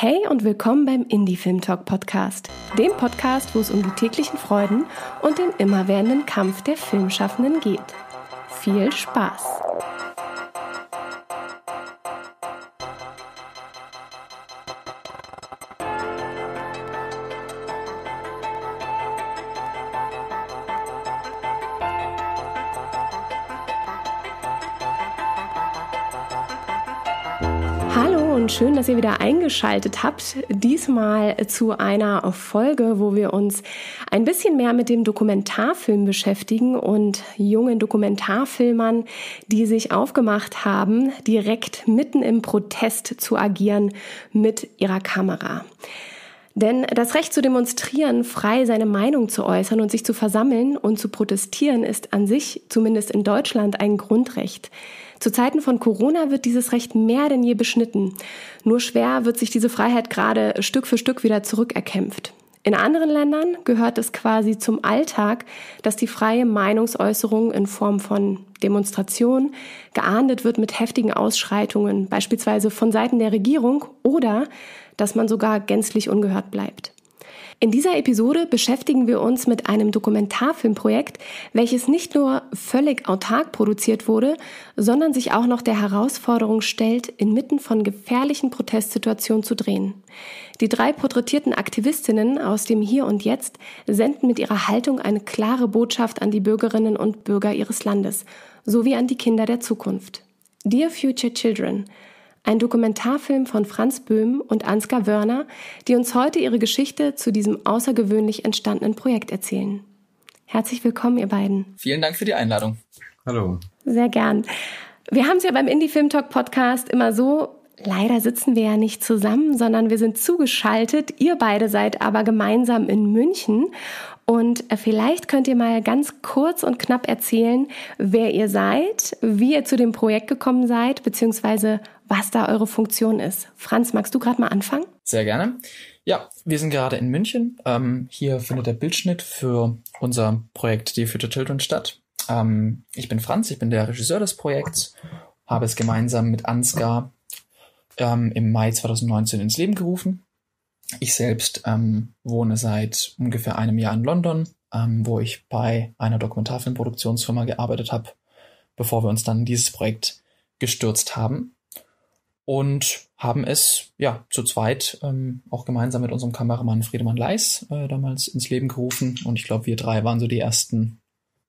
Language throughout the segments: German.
Hey und willkommen beim Indie Film Talk Podcast, dem Podcast, wo es um die täglichen Freuden und den immerwährenden Kampf der Filmschaffenden geht. Viel Spaß! Schön, dass ihr wieder eingeschaltet habt. Diesmal zu einer Folge, wo wir uns ein bisschen mehr mit dem Dokumentarfilm beschäftigen und jungen Dokumentarfilmern, die sich aufgemacht haben, direkt mitten im Protest zu agieren mit ihrer Kamera. Denn das Recht zu demonstrieren, frei seine Meinung zu äußern und sich zu versammeln und zu protestieren, ist an sich, zumindest in Deutschland, ein Grundrecht. Zu Zeiten von Corona wird dieses Recht mehr denn je beschnitten. Nur schwer wird sich diese Freiheit gerade Stück für Stück wieder zurückerkämpft. In anderen Ländern gehört es quasi zum Alltag, dass die freie Meinungsäußerung in Form von Demonstration geahndet wird mit heftigen Ausschreitungen, beispielsweise von Seiten der Regierung oder dass man sogar gänzlich ungehört bleibt. In dieser Episode beschäftigen wir uns mit einem Dokumentarfilmprojekt, welches nicht nur völlig autark produziert wurde, sondern sich auch noch der Herausforderung stellt, inmitten von gefährlichen Protestsituationen zu drehen. Die drei porträtierten Aktivistinnen aus dem Hier und Jetzt senden mit ihrer Haltung eine klare Botschaft an die Bürgerinnen und Bürger ihres Landes sowie an die Kinder der Zukunft. Dear Future Children, ein Dokumentarfilm von Franz Böhm und Ansgar Wörner, die uns heute ihre Geschichte zu diesem außergewöhnlich entstandenen Projekt erzählen. Herzlich willkommen, ihr beiden. Vielen Dank für die Einladung. Hallo. Sehr gern. Wir haben es ja beim Indie Film Talk Podcast immer so, Leider sitzen wir ja nicht zusammen, sondern wir sind zugeschaltet. Ihr beide seid aber gemeinsam in München. Und äh, vielleicht könnt ihr mal ganz kurz und knapp erzählen, wer ihr seid, wie ihr zu dem Projekt gekommen seid, beziehungsweise was da eure Funktion ist. Franz, magst du gerade mal anfangen? Sehr gerne. Ja, wir sind gerade in München. Ähm, hier findet der Bildschnitt für unser Projekt Die Future Children statt. Ähm, ich bin Franz, ich bin der Regisseur des Projekts, habe es gemeinsam mit Ansgar ähm, im Mai 2019 ins Leben gerufen. Ich selbst ähm, wohne seit ungefähr einem Jahr in London, ähm, wo ich bei einer Dokumentarfilmproduktionsfirma gearbeitet habe, bevor wir uns dann in dieses Projekt gestürzt haben und haben es ja zu zweit ähm, auch gemeinsam mit unserem Kameramann Friedemann Leis äh, damals ins Leben gerufen und ich glaube wir drei waren so die ersten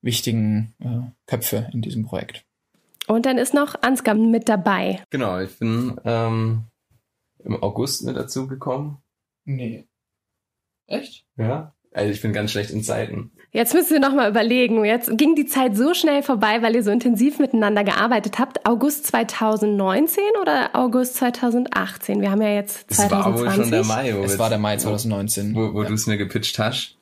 wichtigen äh, Köpfe in diesem Projekt. Und dann ist noch Ansgar mit dabei. Genau, ich bin ähm, im August mit dazu gekommen. Nee. Echt? Ja. Also ich bin ganz schlecht in Zeiten. Jetzt müsst ihr noch mal überlegen. Jetzt ging die Zeit so schnell vorbei, weil ihr so intensiv miteinander gearbeitet habt. August 2019 oder August 2018? Wir haben ja jetzt 2020. Es war wohl schon der Mai. Wo es war der Mai 2019. Wo, wo ja. du es mir gepitcht hast.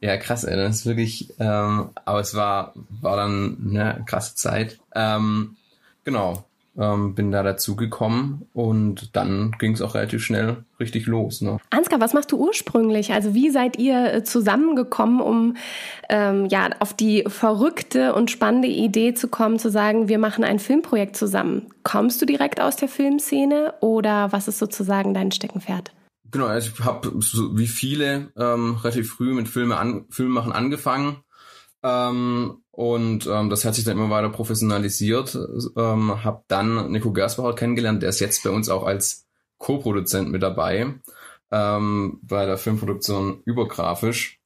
Ja, krass, ey. Das ist wirklich, ähm, aber es war, war dann eine krasse Zeit. Ähm, genau. Ähm, bin da dazu gekommen und dann ging es auch relativ schnell richtig los. Ne? Ansgar, was machst du ursprünglich? Also wie seid ihr äh, zusammengekommen, um ähm, ja auf die verrückte und spannende Idee zu kommen, zu sagen, wir machen ein Filmprojekt zusammen? Kommst du direkt aus der Filmszene oder was ist sozusagen dein Steckenpferd? Genau, also ich habe so wie viele ähm, relativ früh mit Filme an, Filmmachen angefangen. Ähm, und ähm, das hat sich dann immer weiter professionalisiert. Ähm, habe dann Nico Gersbauer kennengelernt, der ist jetzt bei uns auch als Co-Produzent mit dabei ähm, bei der Filmproduktion übergrafisch.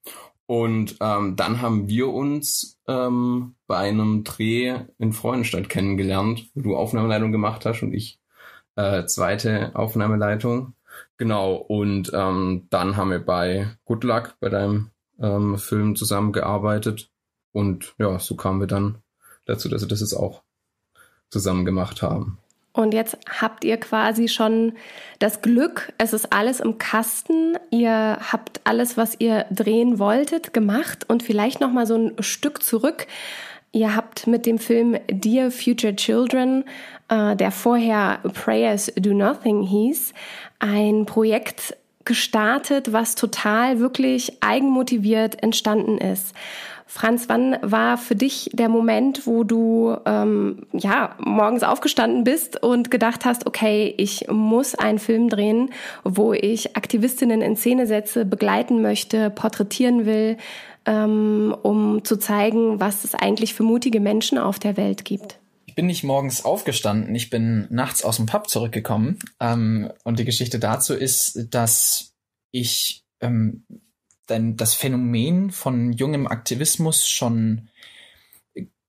Und ähm, dann haben wir uns ähm, bei einem Dreh in Freudenstadt kennengelernt, wo du Aufnahmeleitung gemacht hast und ich äh, zweite Aufnahmeleitung. Genau, und ähm, dann haben wir bei Good Luck, bei deinem ähm, Film zusammengearbeitet. Und ja, so kamen wir dann dazu, dass wir das jetzt auch zusammen gemacht haben. Und jetzt habt ihr quasi schon das Glück, es ist alles im Kasten. Ihr habt alles, was ihr drehen wolltet, gemacht und vielleicht noch mal so ein Stück zurück. Ihr habt mit dem Film Dear Future Children, äh, der vorher Prayers Do Nothing hieß, ein Projekt gestartet, was total wirklich eigenmotiviert entstanden ist. Franz, wann war für dich der Moment, wo du ähm, ja morgens aufgestanden bist und gedacht hast, okay, ich muss einen Film drehen, wo ich Aktivistinnen in Szene setze, begleiten möchte, porträtieren will, ähm, um zu zeigen, was es eigentlich für mutige Menschen auf der Welt gibt? Ich bin nicht morgens aufgestanden, ich bin nachts aus dem Pub zurückgekommen. Ähm, und die Geschichte dazu ist, dass ich ähm, denn das Phänomen von jungem Aktivismus schon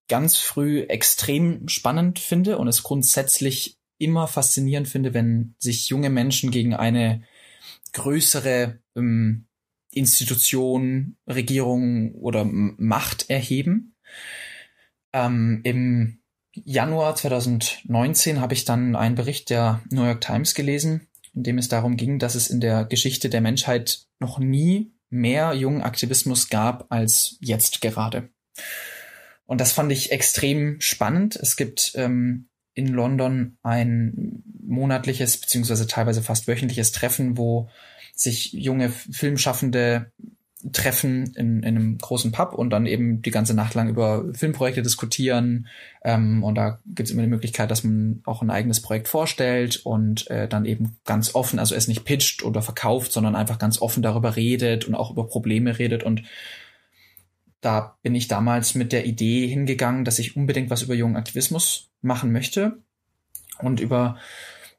ganz früh extrem spannend finde und es grundsätzlich immer faszinierend finde, wenn sich junge Menschen gegen eine größere ähm, Institution, Regierung oder Macht erheben. Ähm, Im Januar 2019 habe ich dann einen Bericht der New York Times gelesen, in dem es darum ging, dass es in der Geschichte der Menschheit noch nie mehr jungen Aktivismus gab als jetzt gerade. Und das fand ich extrem spannend. Es gibt ähm, in London ein monatliches beziehungsweise teilweise fast wöchentliches Treffen, wo sich junge Filmschaffende treffen in, in einem großen Pub und dann eben die ganze Nacht lang über Filmprojekte diskutieren. Ähm, und da gibt es immer die Möglichkeit, dass man auch ein eigenes Projekt vorstellt und äh, dann eben ganz offen, also es nicht pitcht oder verkauft, sondern einfach ganz offen darüber redet und auch über Probleme redet. Und da bin ich damals mit der Idee hingegangen, dass ich unbedingt was über jungen Aktivismus machen möchte und über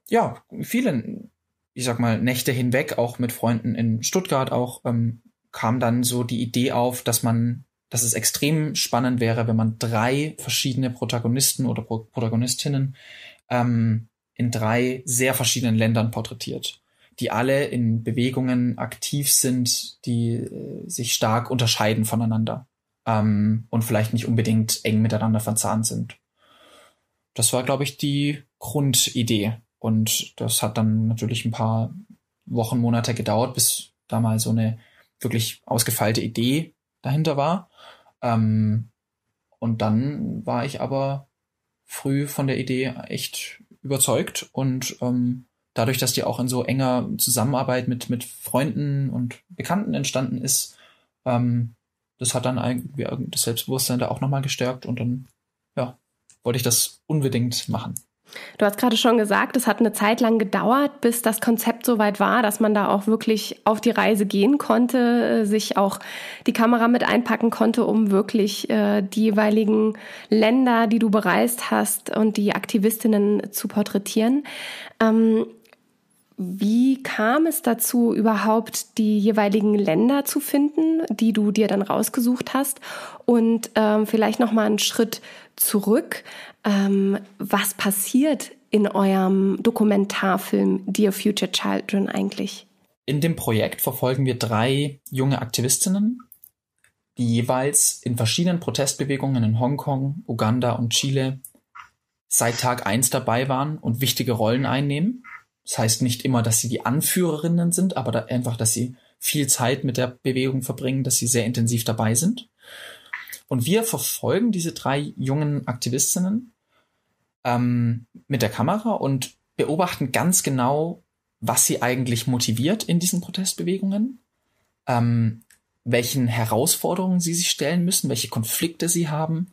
ja viele ich sag mal, Nächte hinweg, auch mit Freunden in Stuttgart auch, ähm, kam dann so die Idee auf, dass man, dass es extrem spannend wäre, wenn man drei verschiedene Protagonisten oder Pro Protagonistinnen ähm, in drei sehr verschiedenen Ländern porträtiert, die alle in Bewegungen aktiv sind, die äh, sich stark unterscheiden voneinander ähm, und vielleicht nicht unbedingt eng miteinander verzahnt sind. Das war, glaube ich, die Grundidee. Und das hat dann natürlich ein paar Wochen, Monate gedauert, bis da mal so eine wirklich ausgefeilte Idee dahinter war. Ähm, und dann war ich aber früh von der Idee echt überzeugt und ähm, dadurch, dass die auch in so enger Zusammenarbeit mit, mit Freunden und Bekannten entstanden ist, ähm, das hat dann irgendwie das Selbstbewusstsein da auch nochmal gestärkt und dann, ja, wollte ich das unbedingt machen. Du hast gerade schon gesagt, es hat eine Zeit lang gedauert, bis das Konzept so weit war, dass man da auch wirklich auf die Reise gehen konnte, äh, sich auch die Kamera mit einpacken konnte, um wirklich äh, die jeweiligen Länder, die du bereist hast und die Aktivistinnen zu porträtieren. Ähm, wie kam es dazu, überhaupt die jeweiligen Länder zu finden, die du dir dann rausgesucht hast? Und ähm, vielleicht noch mal einen Schritt zurück. Ähm, was passiert in eurem Dokumentarfilm Dear Future Children eigentlich? In dem Projekt verfolgen wir drei junge Aktivistinnen, die jeweils in verschiedenen Protestbewegungen in Hongkong, Uganda und Chile seit Tag eins dabei waren und wichtige Rollen einnehmen. Das heißt nicht immer, dass sie die Anführerinnen sind, aber da einfach, dass sie viel Zeit mit der Bewegung verbringen, dass sie sehr intensiv dabei sind. Und wir verfolgen diese drei jungen Aktivistinnen ähm, mit der Kamera und beobachten ganz genau, was sie eigentlich motiviert in diesen Protestbewegungen, ähm, welchen Herausforderungen sie sich stellen müssen, welche Konflikte sie haben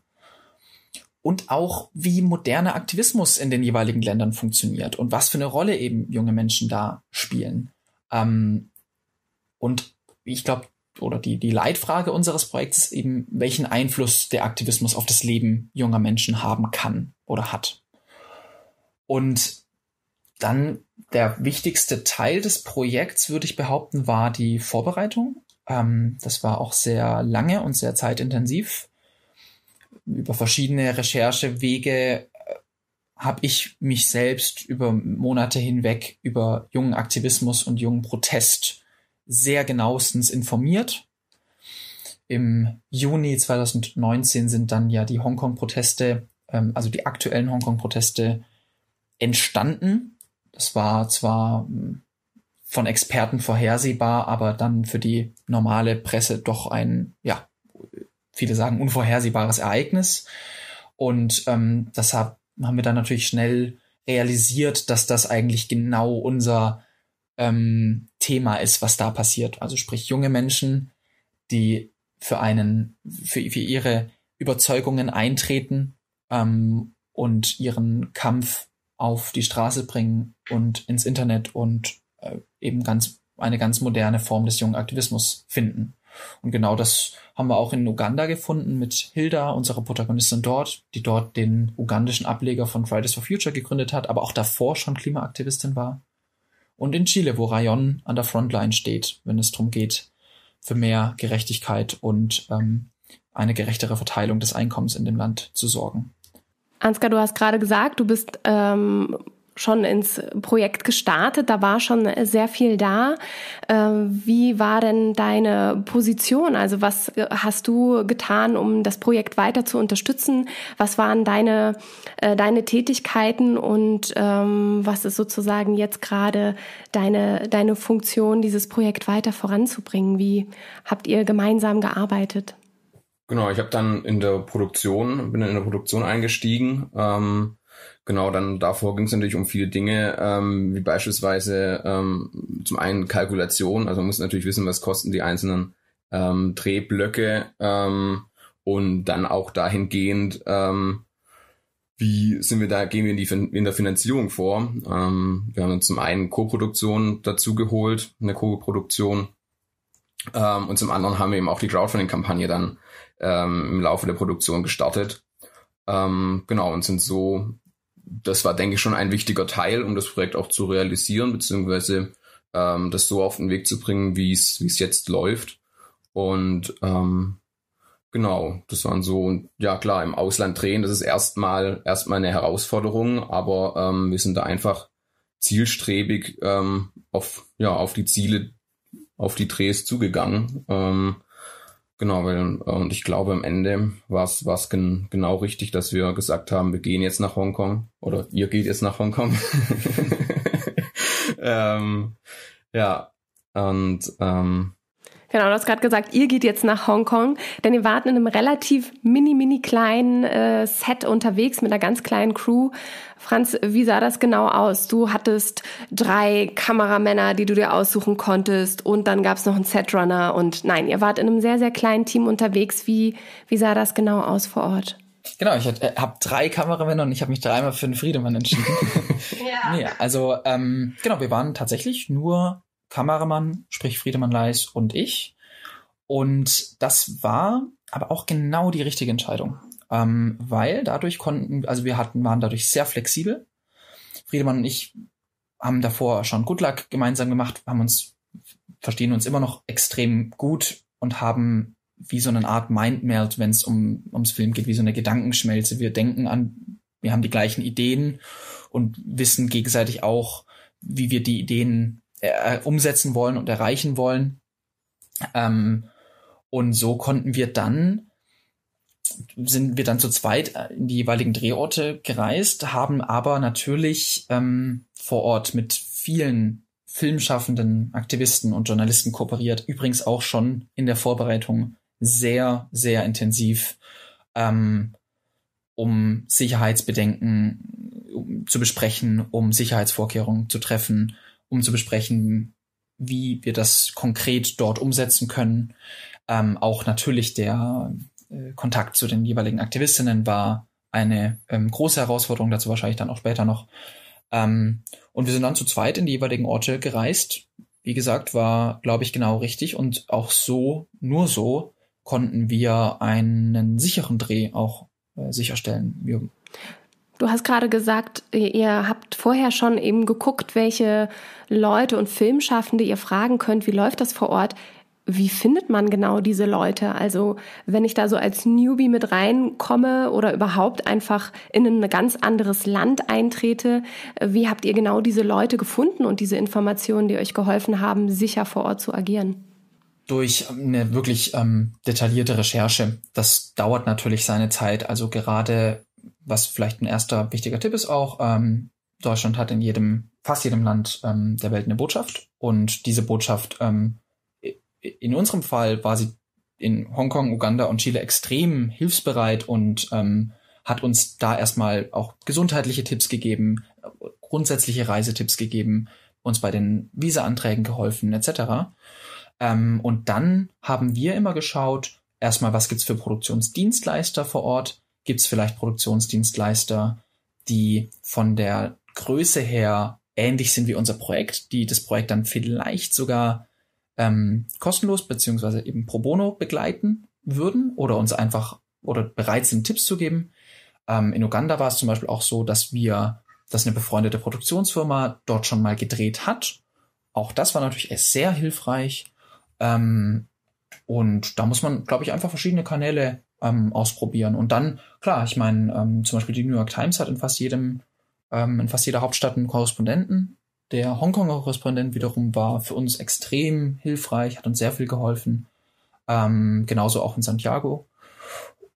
und auch wie moderner Aktivismus in den jeweiligen Ländern funktioniert und was für eine Rolle eben junge Menschen da spielen. Ähm, und ich glaube, oder die, die Leitfrage unseres Projekts ist eben, welchen Einfluss der Aktivismus auf das Leben junger Menschen haben kann oder hat. Und dann der wichtigste Teil des Projekts, würde ich behaupten, war die Vorbereitung. Ähm, das war auch sehr lange und sehr zeitintensiv über verschiedene Recherchewege äh, habe ich mich selbst über Monate hinweg über jungen Aktivismus und jungen Protest sehr genauestens informiert. Im Juni 2019 sind dann ja die Hongkong-Proteste, ähm, also die aktuellen Hongkong-Proteste entstanden. Das war zwar hm, von Experten vorhersehbar, aber dann für die normale Presse doch ein, ja, viele sagen, unvorhersehbares Ereignis. Und ähm, deshalb haben wir dann natürlich schnell realisiert, dass das eigentlich genau unser ähm, Thema ist, was da passiert. Also sprich junge Menschen, die für einen, für, für ihre Überzeugungen eintreten ähm, und ihren Kampf auf die Straße bringen und ins Internet und äh, eben ganz eine ganz moderne Form des jungen Aktivismus finden. Und genau das haben wir auch in Uganda gefunden mit Hilda, unserer Protagonistin dort, die dort den ugandischen Ableger von Fridays for Future gegründet hat, aber auch davor schon Klimaaktivistin war. Und in Chile, wo Rayon an der Frontline steht, wenn es darum geht, für mehr Gerechtigkeit und ähm, eine gerechtere Verteilung des Einkommens in dem Land zu sorgen. Ansgar, du hast gerade gesagt, du bist ähm, schon ins Projekt gestartet, da war schon sehr viel da. Ähm, wie war denn deine Position? Also was hast du getan, um das Projekt weiter zu unterstützen? Was waren deine, äh, deine Tätigkeiten und ähm, was ist sozusagen jetzt gerade deine, deine Funktion, dieses Projekt weiter voranzubringen? Wie habt ihr gemeinsam gearbeitet? Genau, ich habe dann in der Produktion, bin in der Produktion eingestiegen. Ähm, genau, dann davor ging es natürlich um viele Dinge, ähm, wie beispielsweise ähm, zum einen Kalkulation, also man muss natürlich wissen, was kosten die einzelnen ähm, Drehblöcke ähm, und dann auch dahingehend, ähm, wie sind wir da, gehen wir in, die, in der Finanzierung vor? Ähm, wir haben uns zum einen Co-Produktion dazu geholt, eine Co-Produktion, ähm, und zum anderen haben wir eben auch die Crowdfunding-Kampagne dann ähm, im Laufe der Produktion gestartet. Ähm, genau, und sind so, das war, denke ich, schon ein wichtiger Teil, um das Projekt auch zu realisieren, beziehungsweise ähm, das so auf den Weg zu bringen, wie es wie es jetzt läuft. Und ähm, genau, das waren so, und ja klar, im Ausland drehen, das ist erstmal erstmal eine Herausforderung, aber ähm, wir sind da einfach zielstrebig ähm, auf, ja, auf die Ziele, auf die Drehs zugegangen. Ähm, Genau, weil, und ich glaube, am Ende war es gen, genau richtig, dass wir gesagt haben, wir gehen jetzt nach Hongkong oder ihr geht jetzt nach Hongkong. ähm, ja, und ähm, Genau, du hast gerade gesagt, ihr geht jetzt nach Hongkong, denn ihr wart in einem relativ mini, mini kleinen äh, Set unterwegs mit einer ganz kleinen Crew. Franz, wie sah das genau aus? Du hattest drei Kameramänner, die du dir aussuchen konntest und dann gab es noch einen Setrunner und nein, ihr wart in einem sehr, sehr kleinen Team unterwegs. Wie, wie sah das genau aus vor Ort? Genau, ich äh, habe drei Kameramänner und ich habe mich dreimal für den Friedemann entschieden. ja. Nee, also ähm, genau, wir waren tatsächlich nur Kameramann, sprich Friedemann Leis und ich. Und das war aber auch genau die richtige Entscheidung. Ähm, weil dadurch konnten, also wir hatten, waren dadurch sehr flexibel. Friedemann und ich haben davor schon Good Luck gemeinsam gemacht, haben uns, verstehen uns immer noch extrem gut und haben wie so eine Art Mindmeld, wenn es um, ums Film geht, wie so eine Gedankenschmelze. Wir denken an, wir haben die gleichen Ideen und wissen gegenseitig auch, wie wir die Ideen äh, umsetzen wollen und erreichen wollen. Ähm, und so konnten wir dann, sind wir dann zu zweit in die jeweiligen Drehorte gereist, haben aber natürlich ähm, vor Ort mit vielen filmschaffenden Aktivisten und Journalisten kooperiert. Übrigens auch schon in der Vorbereitung sehr, sehr intensiv, ähm, um Sicherheitsbedenken zu besprechen, um Sicherheitsvorkehrungen zu treffen, um zu besprechen, wie wir das konkret dort umsetzen können. Ähm, auch natürlich der äh, Kontakt zu den jeweiligen Aktivistinnen war eine ähm, große Herausforderung, dazu wahrscheinlich dann auch später noch. Ähm, und wir sind dann zu zweit in die jeweiligen Orte gereist. Wie gesagt, war, glaube ich, genau richtig. Und auch so, nur so, konnten wir einen sicheren Dreh auch äh, sicherstellen. Wir Du hast gerade gesagt, ihr habt vorher schon eben geguckt, welche Leute und Filmschaffende ihr fragen könnt, wie läuft das vor Ort. Wie findet man genau diese Leute? Also wenn ich da so als Newbie mit reinkomme oder überhaupt einfach in ein ganz anderes Land eintrete, wie habt ihr genau diese Leute gefunden und diese Informationen, die euch geholfen haben, sicher vor Ort zu agieren? Durch eine wirklich ähm, detaillierte Recherche. Das dauert natürlich seine Zeit. Also gerade was vielleicht ein erster wichtiger Tipp ist auch, ähm, Deutschland hat in jedem, fast jedem Land ähm, der Welt eine Botschaft und diese Botschaft, ähm, in unserem Fall war sie in Hongkong, Uganda und Chile extrem hilfsbereit und ähm, hat uns da erstmal auch gesundheitliche Tipps gegeben, grundsätzliche Reisetipps gegeben uns bei den Visa-Anträgen geholfen, etc. Ähm, und dann haben wir immer geschaut, erstmal, was gibt's für Produktionsdienstleister vor Ort? Gibt's vielleicht Produktionsdienstleister, die von der Größe her ähnlich sind wie unser Projekt, die das Projekt dann vielleicht sogar ähm, kostenlos beziehungsweise eben pro bono begleiten würden oder uns einfach oder bereit sind, Tipps zu geben. Ähm, in Uganda war es zum Beispiel auch so, dass wir, dass eine befreundete Produktionsfirma dort schon mal gedreht hat. Auch das war natürlich sehr hilfreich. Ähm, und da muss man, glaube ich, einfach verschiedene Kanäle ähm, ausprobieren. Und dann, klar, ich meine, ähm, zum Beispiel die New York Times hat in fast jedem, ähm, in fast jeder Hauptstadt einen Korrespondenten. Der Hongkonger Korrespondent wiederum war für uns extrem hilfreich, hat uns sehr viel geholfen. Ähm, genauso auch in Santiago.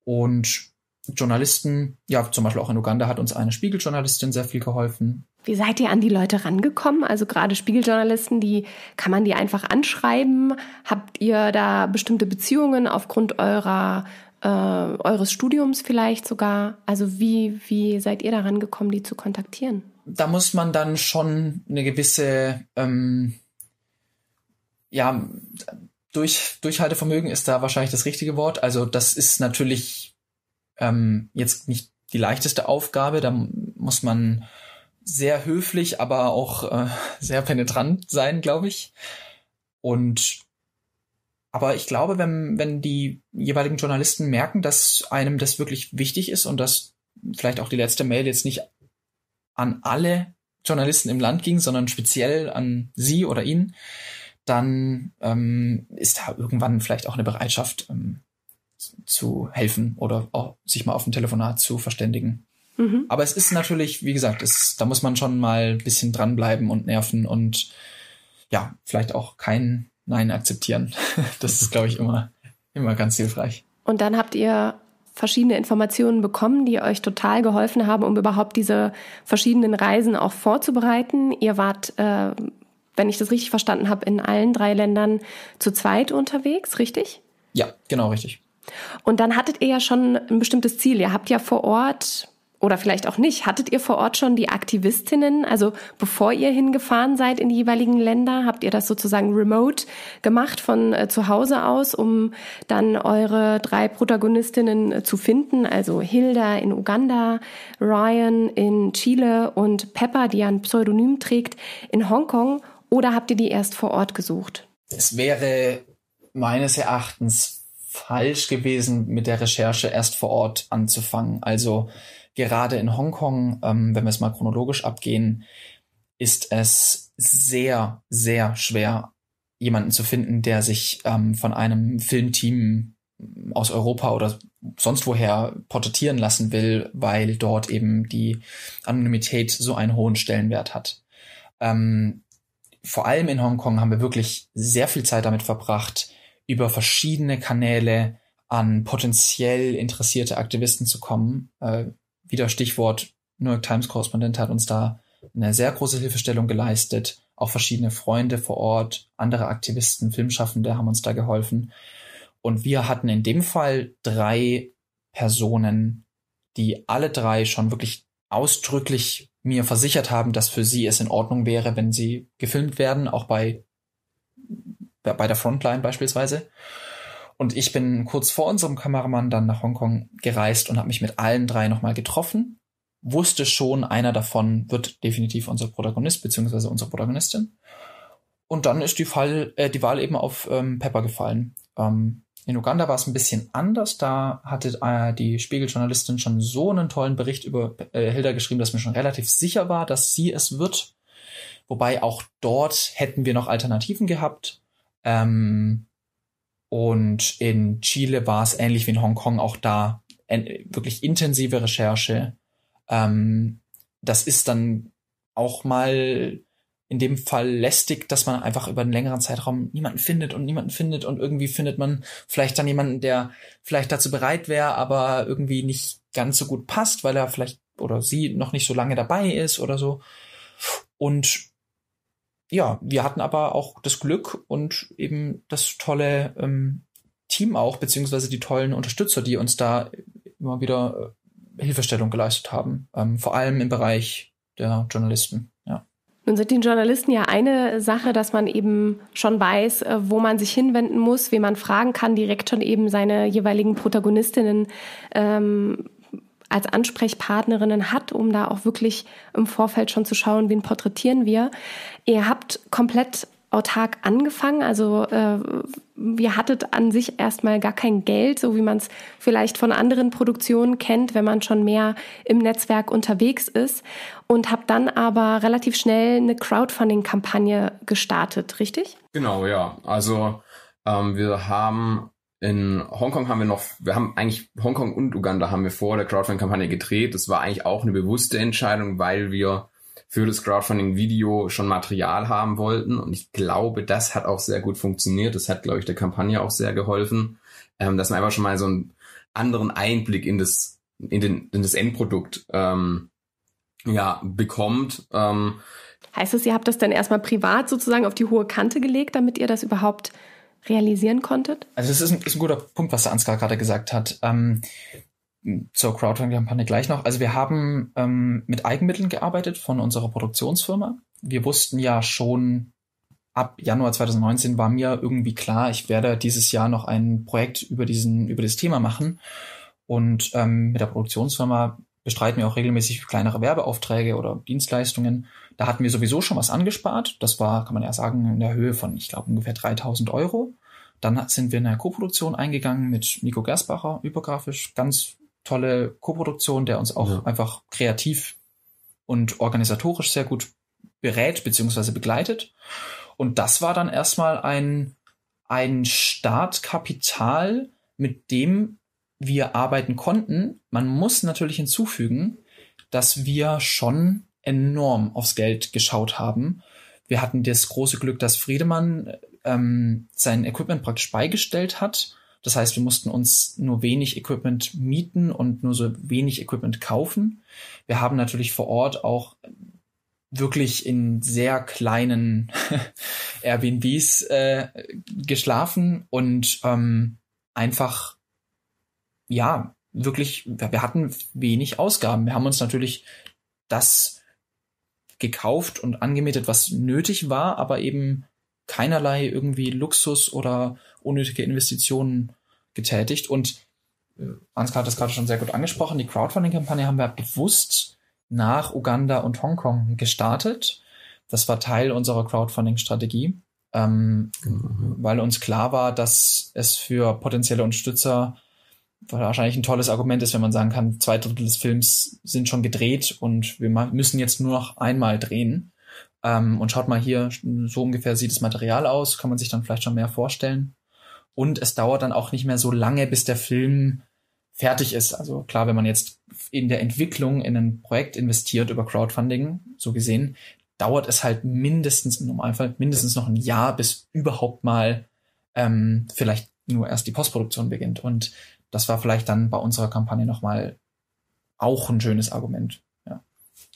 Und Journalisten, ja, zum Beispiel auch in Uganda hat uns eine Spiegeljournalistin sehr viel geholfen. Wie seid ihr an die Leute rangekommen? Also gerade Spiegeljournalisten, die kann man die einfach anschreiben? Habt ihr da bestimmte Beziehungen aufgrund eurer äh, eures Studiums vielleicht sogar? Also wie wie seid ihr da rangekommen, die zu kontaktieren? Da muss man dann schon eine gewisse ähm, ja durch Durchhaltevermögen ist da wahrscheinlich das richtige Wort. Also das ist natürlich ähm, jetzt nicht die leichteste Aufgabe. Da muss man sehr höflich, aber auch äh, sehr penetrant sein, glaube ich. Und aber ich glaube, wenn, wenn die jeweiligen Journalisten merken, dass einem das wirklich wichtig ist und dass vielleicht auch die letzte Mail jetzt nicht an alle Journalisten im Land ging, sondern speziell an sie oder ihn, dann ähm, ist da irgendwann vielleicht auch eine Bereitschaft ähm, zu helfen oder auch sich mal auf ein Telefonat zu verständigen. Mhm. Aber es ist natürlich, wie gesagt, es, da muss man schon mal ein bisschen dranbleiben und nerven und ja, vielleicht auch kein Nein akzeptieren. Das ist, glaube ich, immer, immer ganz hilfreich. Und dann habt ihr verschiedene Informationen bekommen, die euch total geholfen haben, um überhaupt diese verschiedenen Reisen auch vorzubereiten. Ihr wart, äh, wenn ich das richtig verstanden habe, in allen drei Ländern zu zweit unterwegs, richtig? Ja, genau richtig. Und dann hattet ihr ja schon ein bestimmtes Ziel. Ihr habt ja vor Ort oder vielleicht auch nicht, hattet ihr vor Ort schon die Aktivistinnen, also bevor ihr hingefahren seid in die jeweiligen Länder, habt ihr das sozusagen remote gemacht von äh, zu Hause aus, um dann eure drei Protagonistinnen äh, zu finden, also Hilda in Uganda, Ryan in Chile und Pepper, die ein Pseudonym trägt, in Hongkong, oder habt ihr die erst vor Ort gesucht? Es wäre meines Erachtens falsch gewesen, mit der Recherche erst vor Ort anzufangen. Also gerade in Hongkong, ähm, wenn wir es mal chronologisch abgehen, ist es sehr, sehr schwer, jemanden zu finden, der sich ähm, von einem Filmteam aus Europa oder sonst woher porträtieren lassen will, weil dort eben die Anonymität so einen hohen Stellenwert hat. Ähm, vor allem in Hongkong haben wir wirklich sehr viel Zeit damit verbracht, über verschiedene Kanäle an potenziell interessierte Aktivisten zu kommen. Äh, wieder Stichwort New York Times Korrespondent hat uns da eine sehr große Hilfestellung geleistet. Auch verschiedene Freunde vor Ort, andere Aktivisten, Filmschaffende haben uns da geholfen. Und wir hatten in dem Fall drei Personen, die alle drei schon wirklich ausdrücklich mir versichert haben, dass für sie es in Ordnung wäre, wenn sie gefilmt werden, auch bei, bei der Frontline beispielsweise. Und ich bin kurz vor unserem Kameramann dann nach Hongkong gereist und habe mich mit allen drei nochmal getroffen. Wusste schon, einer davon wird definitiv unser Protagonist beziehungsweise unsere Protagonistin. Und dann ist die, Fall, äh, die Wahl eben auf ähm, Pepper gefallen. Ähm, in Uganda war es ein bisschen anders. Da hatte äh, die Spiegeljournalistin schon so einen tollen Bericht über äh, Hilda geschrieben, dass mir schon relativ sicher war, dass sie es wird. Wobei auch dort hätten wir noch Alternativen gehabt. Ähm, und in Chile war es ähnlich wie in Hongkong auch da wirklich intensive Recherche. Ähm, das ist dann auch mal in dem Fall lästig, dass man einfach über einen längeren Zeitraum niemanden findet und niemanden findet und irgendwie findet man vielleicht dann jemanden, der vielleicht dazu bereit wäre, aber irgendwie nicht ganz so gut passt, weil er vielleicht oder sie noch nicht so lange dabei ist oder so. Und ja, wir hatten aber auch das Glück und eben das tolle ähm, Team auch, beziehungsweise die tollen Unterstützer, die uns da immer wieder äh, Hilfestellung geleistet haben, ähm, vor allem im Bereich der Journalisten. Nun sind die Journalisten ja eine Sache, dass man eben schon weiß, äh, wo man sich hinwenden muss, wen man fragen kann, direkt schon eben seine jeweiligen Protagonistinnen ähm, als Ansprechpartnerinnen hat, um da auch wirklich im Vorfeld schon zu schauen, wen porträtieren wir. Ihr habt komplett autark angefangen. Also äh, ihr hattet an sich erstmal gar kein Geld, so wie man es vielleicht von anderen Produktionen kennt, wenn man schon mehr im Netzwerk unterwegs ist. Und habt dann aber relativ schnell eine Crowdfunding-Kampagne gestartet, richtig? Genau, ja. Also ähm, wir haben in Hongkong haben wir noch, wir haben eigentlich Hongkong und Uganda haben wir vor der Crowdfunding-Kampagne gedreht. Das war eigentlich auch eine bewusste Entscheidung, weil wir für das Crowdfunding-Video schon Material haben wollten. Und ich glaube, das hat auch sehr gut funktioniert. Das hat, glaube ich, der Kampagne auch sehr geholfen, ähm, dass man einfach schon mal so einen anderen Einblick in das, in, den, in das Endprodukt ähm, ja, bekommt. Ähm, heißt es, ihr habt das dann erstmal privat sozusagen auf die hohe Kante gelegt, damit ihr das überhaupt realisieren konntet? Also es ist ein, ist ein guter Punkt, was der Ansgar gerade gesagt hat. Ähm, zur Crowdfunding-Kampagne gleich noch. Also wir haben ähm, mit Eigenmitteln gearbeitet von unserer Produktionsfirma. Wir wussten ja schon ab Januar 2019 war mir irgendwie klar, ich werde dieses Jahr noch ein Projekt über diesen über das Thema machen und ähm, mit der Produktionsfirma bestreiten wir auch regelmäßig kleinere Werbeaufträge oder Dienstleistungen. Da hatten wir sowieso schon was angespart. Das war, kann man ja sagen, in der Höhe von, ich glaube, ungefähr 3000 Euro. Dann sind wir in eine Koproduktion eingegangen mit Nico Gersbacher, übergrafisch, ganz tolle Koproduktion, der uns auch ja. einfach kreativ und organisatorisch sehr gut berät bzw. begleitet. Und das war dann erstmal ein, ein Startkapital, mit dem wir arbeiten konnten. Man muss natürlich hinzufügen, dass wir schon enorm aufs Geld geschaut haben. Wir hatten das große Glück, dass Friedemann ähm, sein Equipment praktisch beigestellt hat das heißt, wir mussten uns nur wenig Equipment mieten und nur so wenig Equipment kaufen. Wir haben natürlich vor Ort auch wirklich in sehr kleinen Airbnbs äh, geschlafen und ähm, einfach ja wirklich wir hatten wenig Ausgaben. Wir haben uns natürlich das gekauft und angemietet, was nötig war, aber eben keinerlei irgendwie Luxus oder unnötige Investitionen getätigt. Und äh, Ansgar hat das gerade schon sehr gut angesprochen. Die Crowdfunding-Kampagne haben wir bewusst nach Uganda und Hongkong gestartet. Das war Teil unserer Crowdfunding-Strategie, ähm, mhm. weil uns klar war, dass es für potenzielle Unterstützer wahrscheinlich ein tolles Argument ist, wenn man sagen kann, zwei Drittel des Films sind schon gedreht und wir müssen jetzt nur noch einmal drehen. Ähm, und schaut mal hier, so ungefähr sieht das Material aus, kann man sich dann vielleicht schon mehr vorstellen. Und es dauert dann auch nicht mehr so lange, bis der Film fertig ist. Also klar, wenn man jetzt in der Entwicklung in ein Projekt investiert über Crowdfunding, so gesehen, dauert es halt mindestens im Normalfall mindestens noch ein Jahr, bis überhaupt mal ähm, vielleicht nur erst die Postproduktion beginnt. Und das war vielleicht dann bei unserer Kampagne nochmal auch ein schönes Argument. Ja.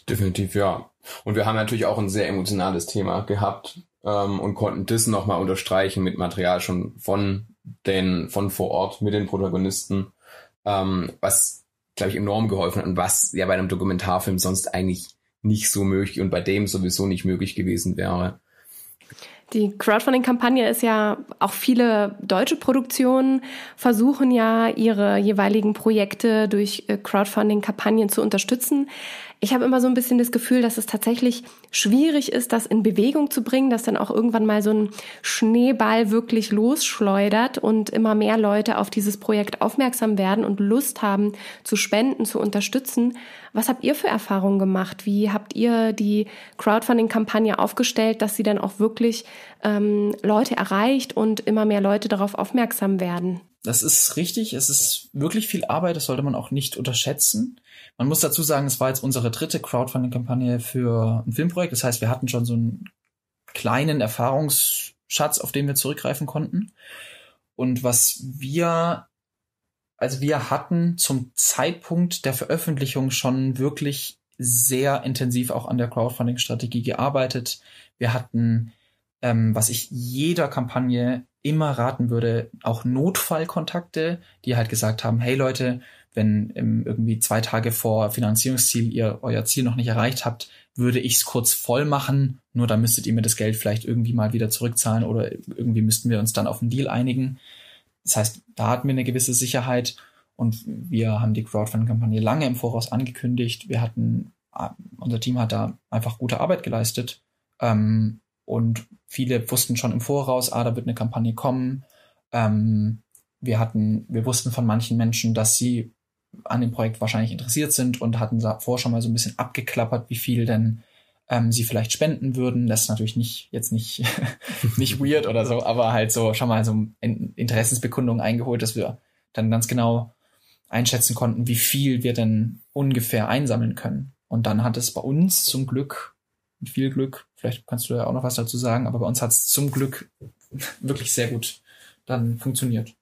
Definitiv, ja. Und wir haben natürlich auch ein sehr emotionales Thema gehabt ähm, und konnten das nochmal unterstreichen mit Material schon von den, von vor Ort mit den Protagonisten, ähm, was, glaube ich, enorm geholfen hat und was ja bei einem Dokumentarfilm sonst eigentlich nicht so möglich und bei dem sowieso nicht möglich gewesen wäre. Die Crowdfunding-Kampagne ist ja, auch viele deutsche Produktionen versuchen ja, ihre jeweiligen Projekte durch äh, Crowdfunding-Kampagnen zu unterstützen. Ich habe immer so ein bisschen das Gefühl, dass es tatsächlich schwierig ist, das in Bewegung zu bringen, dass dann auch irgendwann mal so ein Schneeball wirklich losschleudert und immer mehr Leute auf dieses Projekt aufmerksam werden und Lust haben zu spenden, zu unterstützen. Was habt ihr für Erfahrungen gemacht? Wie habt ihr die Crowdfunding-Kampagne aufgestellt, dass sie dann auch wirklich ähm, Leute erreicht und immer mehr Leute darauf aufmerksam werden? Das ist richtig. Es ist wirklich viel Arbeit. Das sollte man auch nicht unterschätzen. Man muss dazu sagen, es war jetzt unsere dritte Crowdfunding-Kampagne für ein Filmprojekt. Das heißt, wir hatten schon so einen kleinen Erfahrungsschatz, auf den wir zurückgreifen konnten. Und was wir, also wir hatten zum Zeitpunkt der Veröffentlichung schon wirklich sehr intensiv auch an der Crowdfunding-Strategie gearbeitet. Wir hatten, ähm, was ich jeder Kampagne immer raten würde, auch Notfallkontakte, die halt gesagt haben, hey Leute, wenn im, irgendwie zwei Tage vor Finanzierungsziel ihr euer Ziel noch nicht erreicht habt, würde ich es kurz voll machen, nur dann müsstet ihr mir das Geld vielleicht irgendwie mal wieder zurückzahlen oder irgendwie müssten wir uns dann auf einen Deal einigen. Das heißt, da hatten wir eine gewisse Sicherheit und wir haben die Crowdfunding-Kampagne lange im Voraus angekündigt. Wir hatten, äh, unser Team hat da einfach gute Arbeit geleistet. Ähm, und viele wussten schon im Voraus, ah, da wird eine Kampagne kommen. Ähm, wir hatten, wir wussten von manchen Menschen, dass sie an dem Projekt wahrscheinlich interessiert sind und hatten davor schon mal so ein bisschen abgeklappert, wie viel denn ähm, sie vielleicht spenden würden. Das ist natürlich nicht jetzt nicht nicht weird oder so, aber halt so schon mal so Interessensbekundungen eingeholt, dass wir dann ganz genau einschätzen konnten, wie viel wir denn ungefähr einsammeln können. Und dann hat es bei uns zum Glück, mit viel Glück, vielleicht kannst du ja auch noch was dazu sagen, aber bei uns hat es zum Glück wirklich sehr gut dann funktioniert.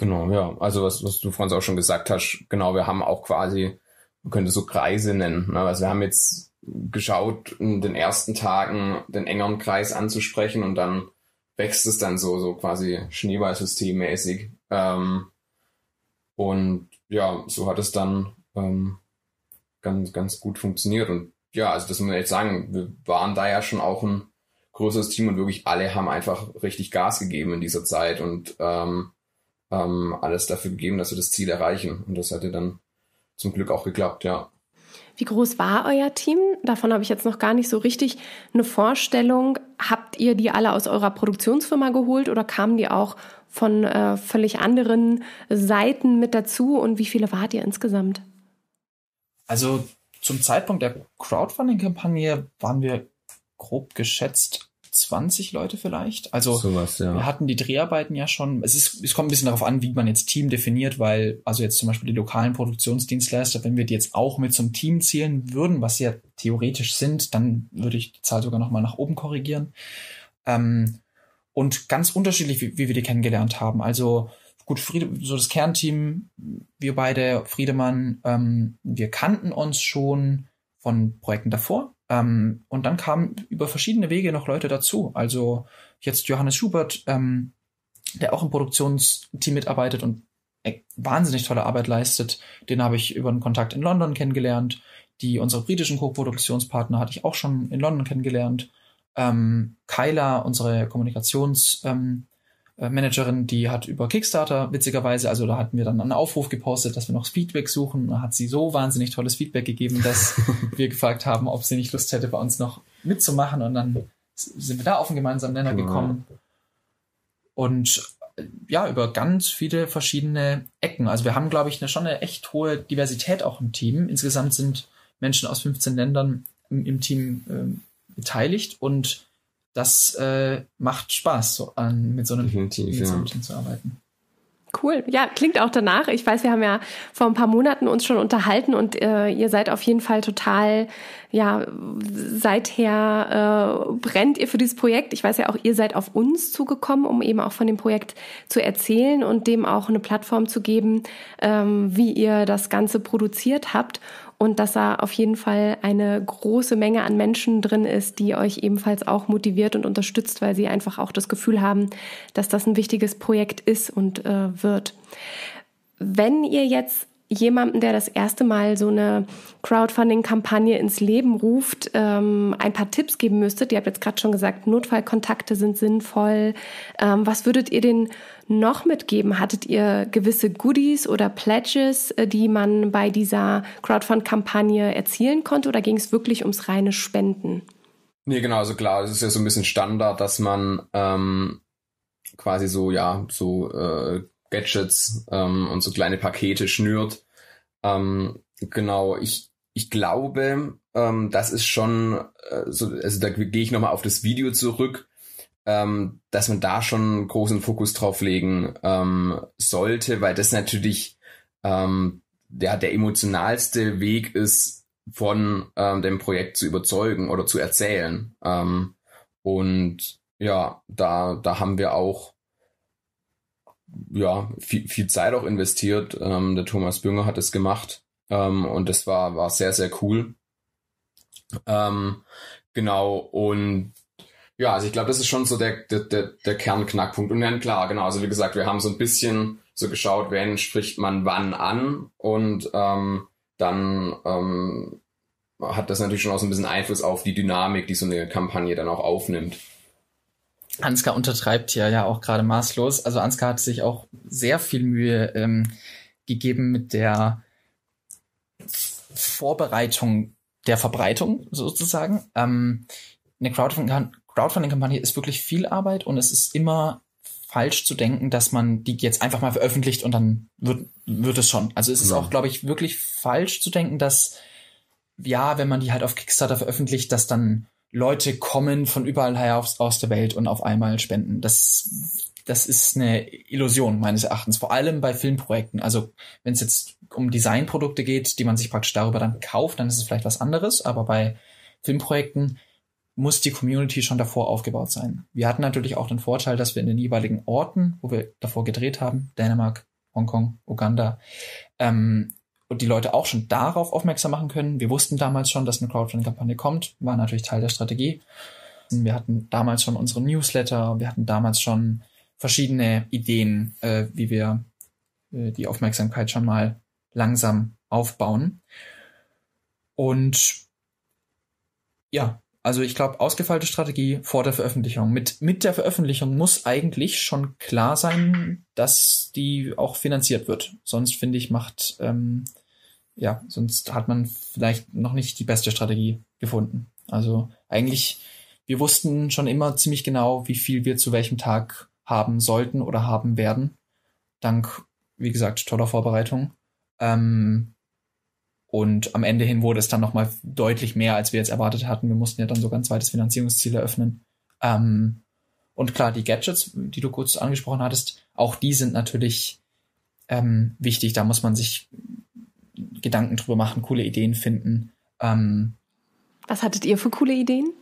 Genau, ja. Also was, was du Franz auch schon gesagt hast, genau, wir haben auch quasi, man könnte so Kreise nennen. Ne? Also wir haben jetzt geschaut, in den ersten Tagen den engeren Kreis anzusprechen und dann wächst es dann so, so quasi Schneeballsystemmäßig. Ähm, und ja, so hat es dann ähm, ganz, ganz gut funktioniert. Und ja, also das muss man jetzt sagen, wir waren da ja schon auch ein größeres Team und wirklich alle haben einfach richtig Gas gegeben in dieser Zeit und ähm, ähm, alles dafür gegeben, dass wir das Ziel erreichen. Und das hat ja dann zum Glück auch geklappt, ja. Wie groß war euer Team? Davon habe ich jetzt noch gar nicht so richtig eine Vorstellung. Habt ihr die alle aus eurer Produktionsfirma geholt oder kamen die auch von äh, völlig anderen Seiten mit dazu und wie viele wart ihr insgesamt? Also zum Zeitpunkt der Crowdfunding-Kampagne waren wir grob geschätzt 20 Leute vielleicht. Also Sowas, ja. wir hatten die Dreharbeiten ja schon. Es ist, es kommt ein bisschen darauf an, wie man jetzt Team definiert, weil also jetzt zum Beispiel die lokalen Produktionsdienstleister, wenn wir die jetzt auch mit zum Team zählen würden, was sie ja theoretisch sind, dann würde ich die Zahl sogar noch mal nach oben korrigieren. Ähm, und ganz unterschiedlich, wie, wie wir die kennengelernt haben. Also gut, Friede, so das Kernteam, wir beide, Friedemann, ähm, wir kannten uns schon von Projekten davor. Ähm, und dann kamen über verschiedene Wege noch Leute dazu. Also jetzt Johannes Schubert, ähm, der auch im Produktionsteam mitarbeitet und wahnsinnig tolle Arbeit leistet. Den habe ich über einen Kontakt in London kennengelernt. Die unsere britischen Co-Produktionspartner hatte ich auch schon in London kennengelernt. Ähm, Kyla, unsere Kommunikationsmanagerin, ähm, äh, die hat über Kickstarter witzigerweise, also da hatten wir dann einen Aufruf gepostet, dass wir noch Feedback suchen. Da hat sie so wahnsinnig tolles Feedback gegeben, dass wir gefragt haben, ob sie nicht Lust hätte, bei uns noch mitzumachen. Und dann sind wir da auf einen gemeinsamen Nenner genau. gekommen. Und äh, ja, über ganz viele verschiedene Ecken. Also wir haben, glaube ich, eine, schon eine echt hohe Diversität auch im Team. Insgesamt sind Menschen aus 15 Ländern im, im Team ähm, beteiligt und das äh, macht Spaß, so an, mit so einem, Definitiv, mit so einem ja. Team zu arbeiten. Cool. Ja, klingt auch danach. Ich weiß, wir haben ja vor ein paar Monaten uns schon unterhalten und äh, ihr seid auf jeden Fall total, ja, seither äh, brennt ihr für dieses Projekt. Ich weiß ja auch, ihr seid auf uns zugekommen, um eben auch von dem Projekt zu erzählen und dem auch eine Plattform zu geben, ähm, wie ihr das Ganze produziert habt und dass da auf jeden Fall eine große Menge an Menschen drin ist, die euch ebenfalls auch motiviert und unterstützt, weil sie einfach auch das Gefühl haben, dass das ein wichtiges Projekt ist und äh, wird. Wenn ihr jetzt jemanden, der das erste Mal so eine Crowdfunding-Kampagne ins Leben ruft, ähm, ein paar Tipps geben müsstet. Ihr habt jetzt gerade schon gesagt, Notfallkontakte sind sinnvoll. Ähm, was würdet ihr denn noch mitgeben? Hattet ihr gewisse Goodies oder Pledges, äh, die man bei dieser Crowdfund-Kampagne erzielen konnte oder ging es wirklich ums reine Spenden? Nee, genau, also klar, es ist ja so ein bisschen Standard, dass man ähm, quasi so, ja, so äh, Gadgets ähm, und so kleine Pakete schnürt. Ähm, genau, ich, ich glaube, ähm, das ist schon, äh, so, also da gehe ich nochmal auf das Video zurück, ähm, dass man da schon großen Fokus drauf legen ähm, sollte, weil das natürlich ähm, der, der emotionalste Weg ist, von ähm, dem Projekt zu überzeugen oder zu erzählen. Ähm, und ja, da, da haben wir auch ja, viel, viel Zeit auch investiert. Ähm, der Thomas Bünger hat es gemacht ähm, und das war, war sehr, sehr cool. Ähm, genau, und ja, also ich glaube, das ist schon so der, der, der, der Kernknackpunkt. Und dann klar, genau, also wie gesagt, wir haben so ein bisschen so geschaut, wen spricht man wann an und ähm, dann ähm, hat das natürlich schon auch so ein bisschen Einfluss auf die Dynamik, die so eine Kampagne dann auch aufnimmt. Ansgar untertreibt ja ja auch gerade maßlos. Also Ansgar hat sich auch sehr viel Mühe ähm, gegeben mit der Vorbereitung der Verbreitung sozusagen. Ähm, eine Crowdfunding-Kampagne ist wirklich viel Arbeit und es ist immer falsch zu denken, dass man die jetzt einfach mal veröffentlicht und dann wird, wird es schon. Also es ist ja. auch, glaube ich, wirklich falsch zu denken, dass ja, wenn man die halt auf Kickstarter veröffentlicht, dass dann Leute kommen von überall her aus, aus der Welt und auf einmal spenden. Das, das ist eine Illusion meines Erachtens, vor allem bei Filmprojekten. Also wenn es jetzt um Designprodukte geht, die man sich praktisch darüber dann kauft, dann ist es vielleicht was anderes, aber bei Filmprojekten muss die Community schon davor aufgebaut sein. Wir hatten natürlich auch den Vorteil, dass wir in den jeweiligen Orten, wo wir davor gedreht haben, Dänemark, Hongkong, Uganda, ähm, und die Leute auch schon darauf aufmerksam machen können. Wir wussten damals schon, dass eine Crowdfunding-Kampagne kommt, war natürlich Teil der Strategie. Wir hatten damals schon unsere Newsletter, wir hatten damals schon verschiedene Ideen, äh, wie wir äh, die Aufmerksamkeit schon mal langsam aufbauen. Und ja, also ich glaube, ausgefeilte Strategie vor der Veröffentlichung. Mit, mit der Veröffentlichung muss eigentlich schon klar sein, dass die auch finanziert wird. Sonst finde ich, macht ähm, ja, sonst hat man vielleicht noch nicht die beste Strategie gefunden. Also eigentlich, wir wussten schon immer ziemlich genau, wie viel wir zu welchem Tag haben sollten oder haben werden. Dank, wie gesagt, toller Vorbereitung. Ähm, und am Ende hin wurde es dann nochmal deutlich mehr, als wir jetzt erwartet hatten. Wir mussten ja dann sogar ein zweites Finanzierungsziel eröffnen. Ähm, und klar, die Gadgets, die du kurz angesprochen hattest, auch die sind natürlich ähm, wichtig. Da muss man sich Gedanken drüber machen, coole Ideen finden. Ähm, was hattet ihr für coole Ideen?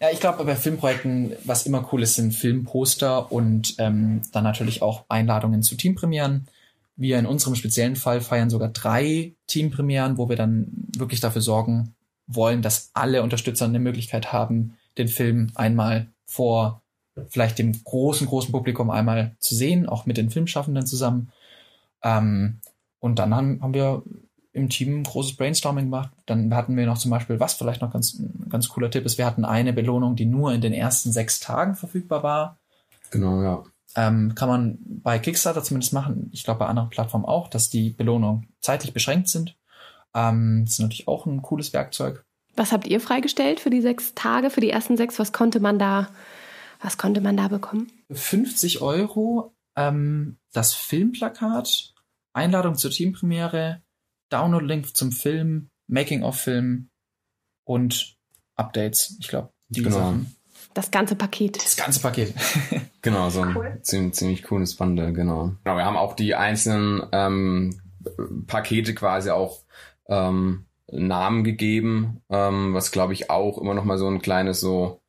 Ja, ich glaube, bei Filmprojekten, was immer cool ist, sind Filmposter und ähm, dann natürlich auch Einladungen zu Teampremieren. Wir in unserem speziellen Fall feiern sogar drei Teampremieren, wo wir dann wirklich dafür sorgen wollen, dass alle Unterstützer eine Möglichkeit haben, den Film einmal vor vielleicht dem großen, großen Publikum einmal zu sehen, auch mit den Filmschaffenden zusammen. Ähm, und dann haben, haben wir im Team ein großes Brainstorming gemacht. Dann hatten wir noch zum Beispiel, was vielleicht noch ganz, ganz cooler Tipp ist, wir hatten eine Belohnung, die nur in den ersten sechs Tagen verfügbar war. Genau, ja. Ähm, kann man bei Kickstarter zumindest machen, ich glaube bei anderen Plattformen auch, dass die Belohnungen zeitlich beschränkt sind. Ähm, das ist natürlich auch ein cooles Werkzeug. Was habt ihr freigestellt für die sechs Tage, für die ersten sechs? Was konnte man da, was konnte man da bekommen? 50 Euro ähm, das Filmplakat, Einladung zur Teampremiere, Download-Link zum Film, Making-of-Film und Updates. Ich glaube, die genau. Sachen. Das ganze Paket. Das ganze Paket. genau, so ein cool. ziemlich, ziemlich cooles Bundle, genau. Genau, wir haben auch die einzelnen ähm, Pakete quasi auch ähm, Namen gegeben, ähm, was glaube ich auch immer noch mal so ein kleines so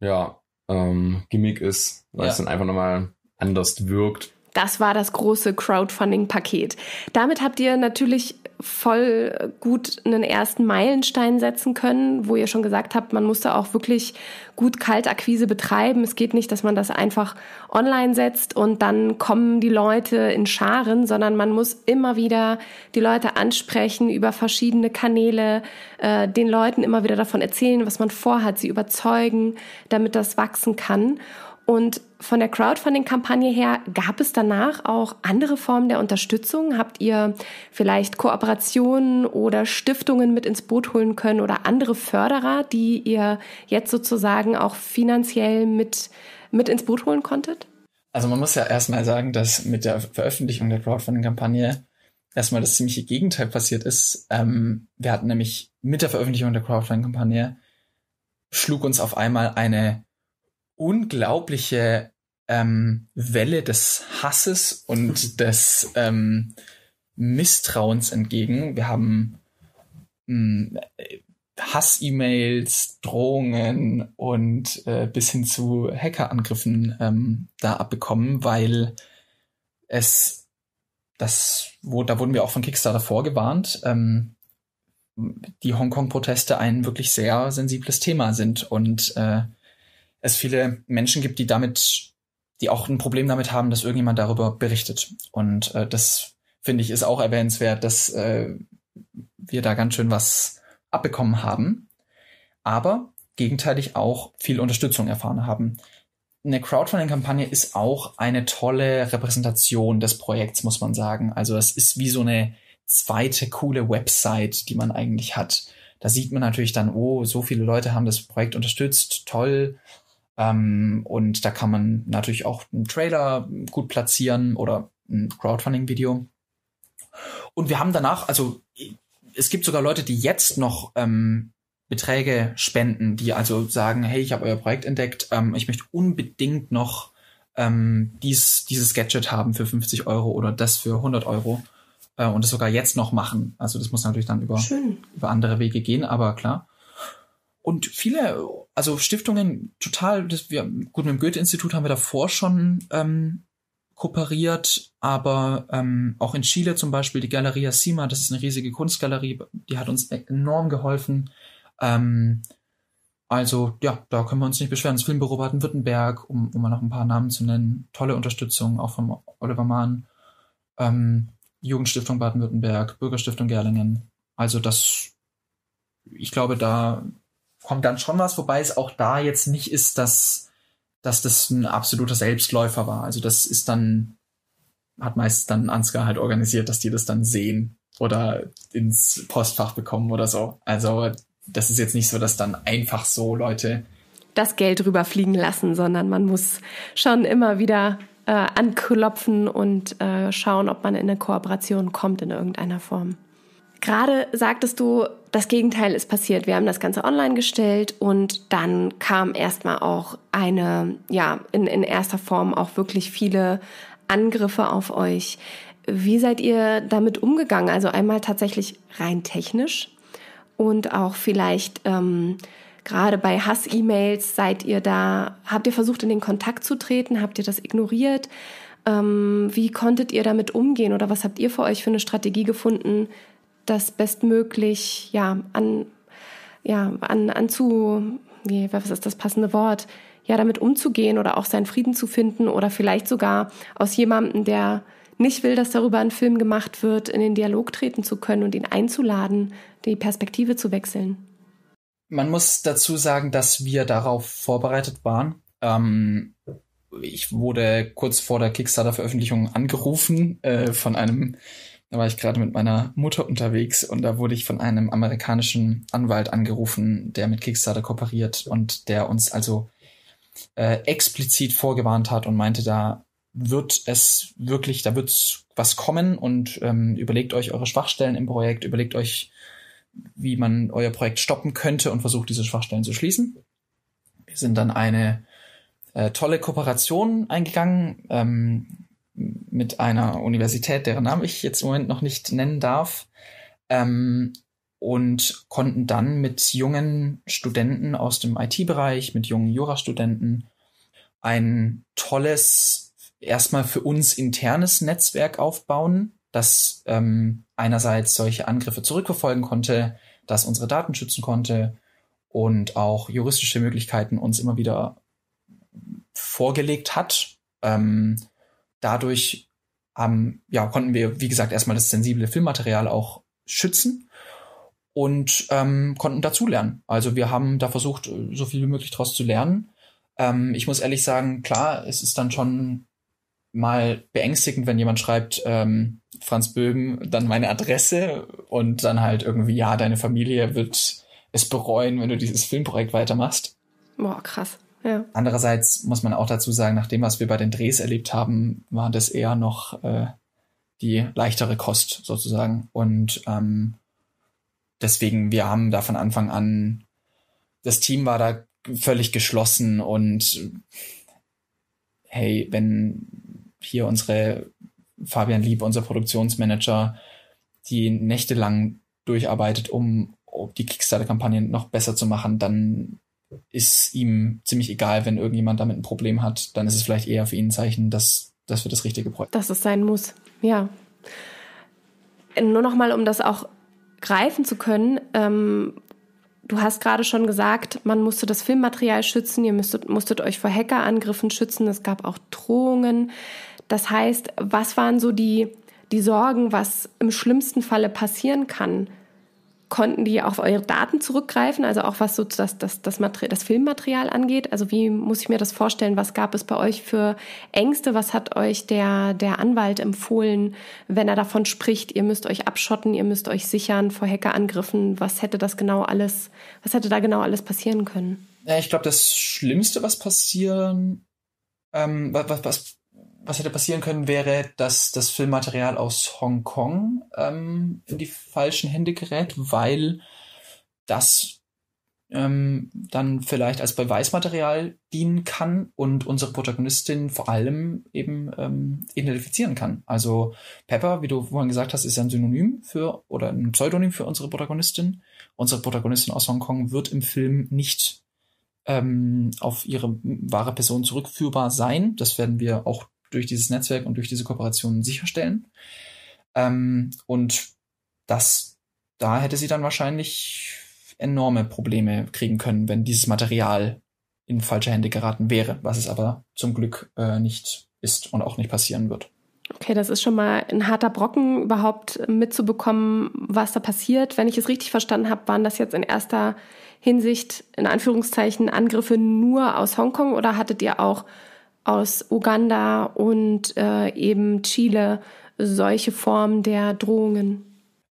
ja ähm, Gimmick ist, weil ja. es dann einfach noch mal anders wirkt. Das war das große Crowdfunding-Paket. Damit habt ihr natürlich voll gut einen ersten Meilenstein setzen können, wo ihr schon gesagt habt, man musste auch wirklich gut Kaltakquise betreiben. Es geht nicht, dass man das einfach online setzt und dann kommen die Leute in Scharen, sondern man muss immer wieder die Leute ansprechen über verschiedene Kanäle, äh, den Leuten immer wieder davon erzählen, was man vorhat, sie überzeugen, damit das wachsen kann. Und von der Crowdfunding-Kampagne her, gab es danach auch andere Formen der Unterstützung? Habt ihr vielleicht Kooperationen oder Stiftungen mit ins Boot holen können oder andere Förderer, die ihr jetzt sozusagen auch finanziell mit, mit ins Boot holen konntet? Also man muss ja erstmal sagen, dass mit der Veröffentlichung der Crowdfunding-Kampagne erstmal das ziemliche Gegenteil passiert ist. Ähm, wir hatten nämlich mit der Veröffentlichung der Crowdfunding-Kampagne schlug uns auf einmal eine unglaubliche ähm, Welle des Hasses und des ähm, Misstrauens entgegen. Wir haben ähm, Hass-E-Mails, Drohungen und äh, bis hin zu Hackerangriffen ähm, da abbekommen, weil es das, wo, da wurden wir auch von Kickstarter vorgewarnt, ähm, die Hongkong-Proteste ein wirklich sehr sensibles Thema sind und äh, es viele Menschen gibt, die damit die auch ein Problem damit haben, dass irgendjemand darüber berichtet. Und äh, das finde ich ist auch erwähnenswert, dass äh, wir da ganz schön was abbekommen haben, aber gegenteilig auch viel Unterstützung erfahren haben. Eine Crowdfunding-Kampagne ist auch eine tolle Repräsentation des Projekts, muss man sagen. Also es ist wie so eine zweite coole Website, die man eigentlich hat. Da sieht man natürlich dann, oh, so viele Leute haben das Projekt unterstützt, toll. Ähm, und da kann man natürlich auch einen Trailer gut platzieren oder ein Crowdfunding-Video. Und wir haben danach, also es gibt sogar Leute, die jetzt noch ähm, Beträge spenden, die also sagen, hey, ich habe euer Projekt entdeckt, ähm, ich möchte unbedingt noch ähm, dies, dieses Gadget haben für 50 Euro oder das für 100 Euro äh, und das sogar jetzt noch machen. Also das muss natürlich dann über, über andere Wege gehen, aber klar. Und viele, also Stiftungen, total, das, wir, gut, mit dem Goethe-Institut haben wir davor schon ähm, kooperiert, aber ähm, auch in Chile zum Beispiel die Galeria Sima, das ist eine riesige Kunstgalerie, die hat uns enorm geholfen. Ähm, also ja, da können wir uns nicht beschweren. Das Filmbüro Baden-Württemberg, um, um mal noch ein paar Namen zu nennen, tolle Unterstützung auch von Oliver Mahn. Ähm, Jugendstiftung Baden-Württemberg, Bürgerstiftung Gerlingen. Also das, ich glaube, da kommt dann schon was, wobei es auch da jetzt nicht ist, dass, dass das ein absoluter Selbstläufer war. Also das ist dann, hat meist dann Ansgar halt organisiert, dass die das dann sehen oder ins Postfach bekommen oder so. Also das ist jetzt nicht so, dass dann einfach so Leute das Geld rüberfliegen lassen, sondern man muss schon immer wieder äh, anklopfen und äh, schauen, ob man in eine Kooperation kommt in irgendeiner Form. Gerade sagtest du, das Gegenteil ist passiert. Wir haben das Ganze online gestellt und dann kam erstmal auch eine, ja, in, in erster Form auch wirklich viele Angriffe auf euch. Wie seid ihr damit umgegangen? Also einmal tatsächlich rein technisch und auch vielleicht ähm, Gerade bei Hass-E-Mails seid ihr da, habt ihr versucht, in den Kontakt zu treten? Habt ihr das ignoriert? Ähm, wie konntet ihr damit umgehen oder was habt ihr für euch für eine Strategie gefunden, das bestmöglich ja an ja an an zu wie was ist das passende Wort ja damit umzugehen oder auch seinen Frieden zu finden oder vielleicht sogar aus jemandem der nicht will, dass darüber ein Film gemacht wird, in den Dialog treten zu können und ihn einzuladen, die Perspektive zu wechseln. Man muss dazu sagen, dass wir darauf vorbereitet waren. Ähm, ich wurde kurz vor der Kickstarter-Veröffentlichung angerufen äh, von einem, da war ich gerade mit meiner Mutter unterwegs und da wurde ich von einem amerikanischen Anwalt angerufen, der mit Kickstarter kooperiert und der uns also äh, explizit vorgewarnt hat und meinte, da wird es wirklich, da wird was kommen und ähm, überlegt euch eure Schwachstellen im Projekt, überlegt euch wie man euer Projekt stoppen könnte und versucht, diese Schwachstellen zu schließen. Wir sind dann eine äh, tolle Kooperation eingegangen ähm, mit einer Universität, deren Namen ich jetzt im Moment noch nicht nennen darf. Ähm, und konnten dann mit jungen Studenten aus dem IT-Bereich, mit jungen Jurastudenten ein tolles, erstmal für uns internes Netzwerk aufbauen, das ähm, einerseits solche Angriffe zurückverfolgen konnte, das unsere Daten schützen konnte und auch juristische Möglichkeiten uns immer wieder vorgelegt hat. Ähm, dadurch haben, ja, konnten wir, wie gesagt, erstmal das sensible Filmmaterial auch schützen und ähm, konnten dazulernen. Also wir haben da versucht, so viel wie möglich daraus zu lernen. Ähm, ich muss ehrlich sagen, klar, es ist dann schon mal beängstigend, wenn jemand schreibt, ähm, Franz Böhm, dann meine Adresse und dann halt irgendwie, ja, deine Familie wird es bereuen, wenn du dieses Filmprojekt weitermachst. Boah, krass. Ja. Andererseits muss man auch dazu sagen, nach dem, was wir bei den Drehs erlebt haben, war das eher noch äh, die leichtere Kost sozusagen. Und ähm, deswegen, wir haben da von Anfang an, das Team war da völlig geschlossen und hey, wenn hier unsere Fabian Lieb, unser Produktionsmanager, die nächtelang durcharbeitet, um, um die Kickstarter-Kampagne noch besser zu machen, dann ist ihm ziemlich egal, wenn irgendjemand damit ein Problem hat. Dann ist es vielleicht eher für ihn ein Zeichen, dass, dass wir das richtige Projekt. Dass es sein muss, ja. Nur noch mal, um das auch greifen zu können. Ähm, Du hast gerade schon gesagt, man musste das Filmmaterial schützen, ihr müsstet, musstet euch vor Hackerangriffen schützen, es gab auch Drohungen. Das heißt, was waren so die, die Sorgen, was im schlimmsten Falle passieren kann? Konnten die auf eure Daten zurückgreifen, also auch was so das, das, das, das Filmmaterial angeht? Also wie muss ich mir das vorstellen? Was gab es bei euch für Ängste? Was hat euch der, der Anwalt empfohlen, wenn er davon spricht, ihr müsst euch abschotten, ihr müsst euch sichern vor Hackerangriffen? Was hätte das genau alles, was hätte da genau alles passieren können? Ich glaube, das Schlimmste, was passieren, ähm, was, was was hätte passieren können, wäre, dass das Filmmaterial aus Hongkong ähm, in die falschen Hände gerät, weil das ähm, dann vielleicht als Beweismaterial dienen kann und unsere Protagonistin vor allem eben ähm, identifizieren kann. Also Pepper, wie du vorhin gesagt hast, ist ein Synonym für oder ein Pseudonym für unsere Protagonistin. Unsere Protagonistin aus Hongkong wird im Film nicht ähm, auf ihre wahre Person zurückführbar sein. Das werden wir auch durch dieses Netzwerk und durch diese Kooperationen sicherstellen. Ähm, und das, da hätte sie dann wahrscheinlich enorme Probleme kriegen können, wenn dieses Material in falsche Hände geraten wäre, was es aber zum Glück äh, nicht ist und auch nicht passieren wird. Okay, das ist schon mal ein harter Brocken, überhaupt mitzubekommen, was da passiert. Wenn ich es richtig verstanden habe, waren das jetzt in erster Hinsicht, in Anführungszeichen, Angriffe nur aus Hongkong oder hattet ihr auch aus Uganda und äh, eben Chile solche Formen der Drohungen?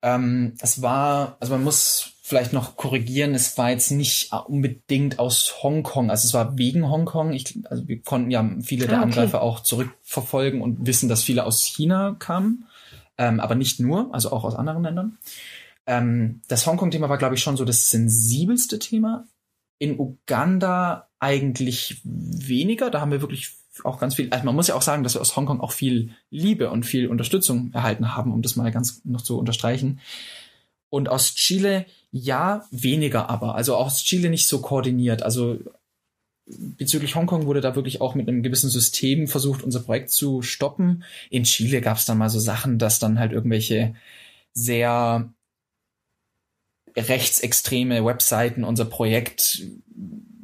Ähm, es war, also man muss vielleicht noch korrigieren, es war jetzt nicht unbedingt aus Hongkong, also es war wegen Hongkong. Ich, also wir konnten ja viele der ah, okay. Angreifer auch zurückverfolgen und wissen, dass viele aus China kamen, ähm, aber nicht nur, also auch aus anderen Ländern. Ähm, das Hongkong-Thema war, glaube ich, schon so das sensibelste Thema. In Uganda eigentlich weniger. Da haben wir wirklich auch ganz viel, also man muss ja auch sagen, dass wir aus Hongkong auch viel Liebe und viel Unterstützung erhalten haben, um das mal ganz noch zu unterstreichen. Und aus Chile ja weniger aber, also aus Chile nicht so koordiniert. Also bezüglich Hongkong wurde da wirklich auch mit einem gewissen System versucht, unser Projekt zu stoppen. In Chile gab es dann mal so Sachen, dass dann halt irgendwelche sehr rechtsextreme Webseiten unser Projekt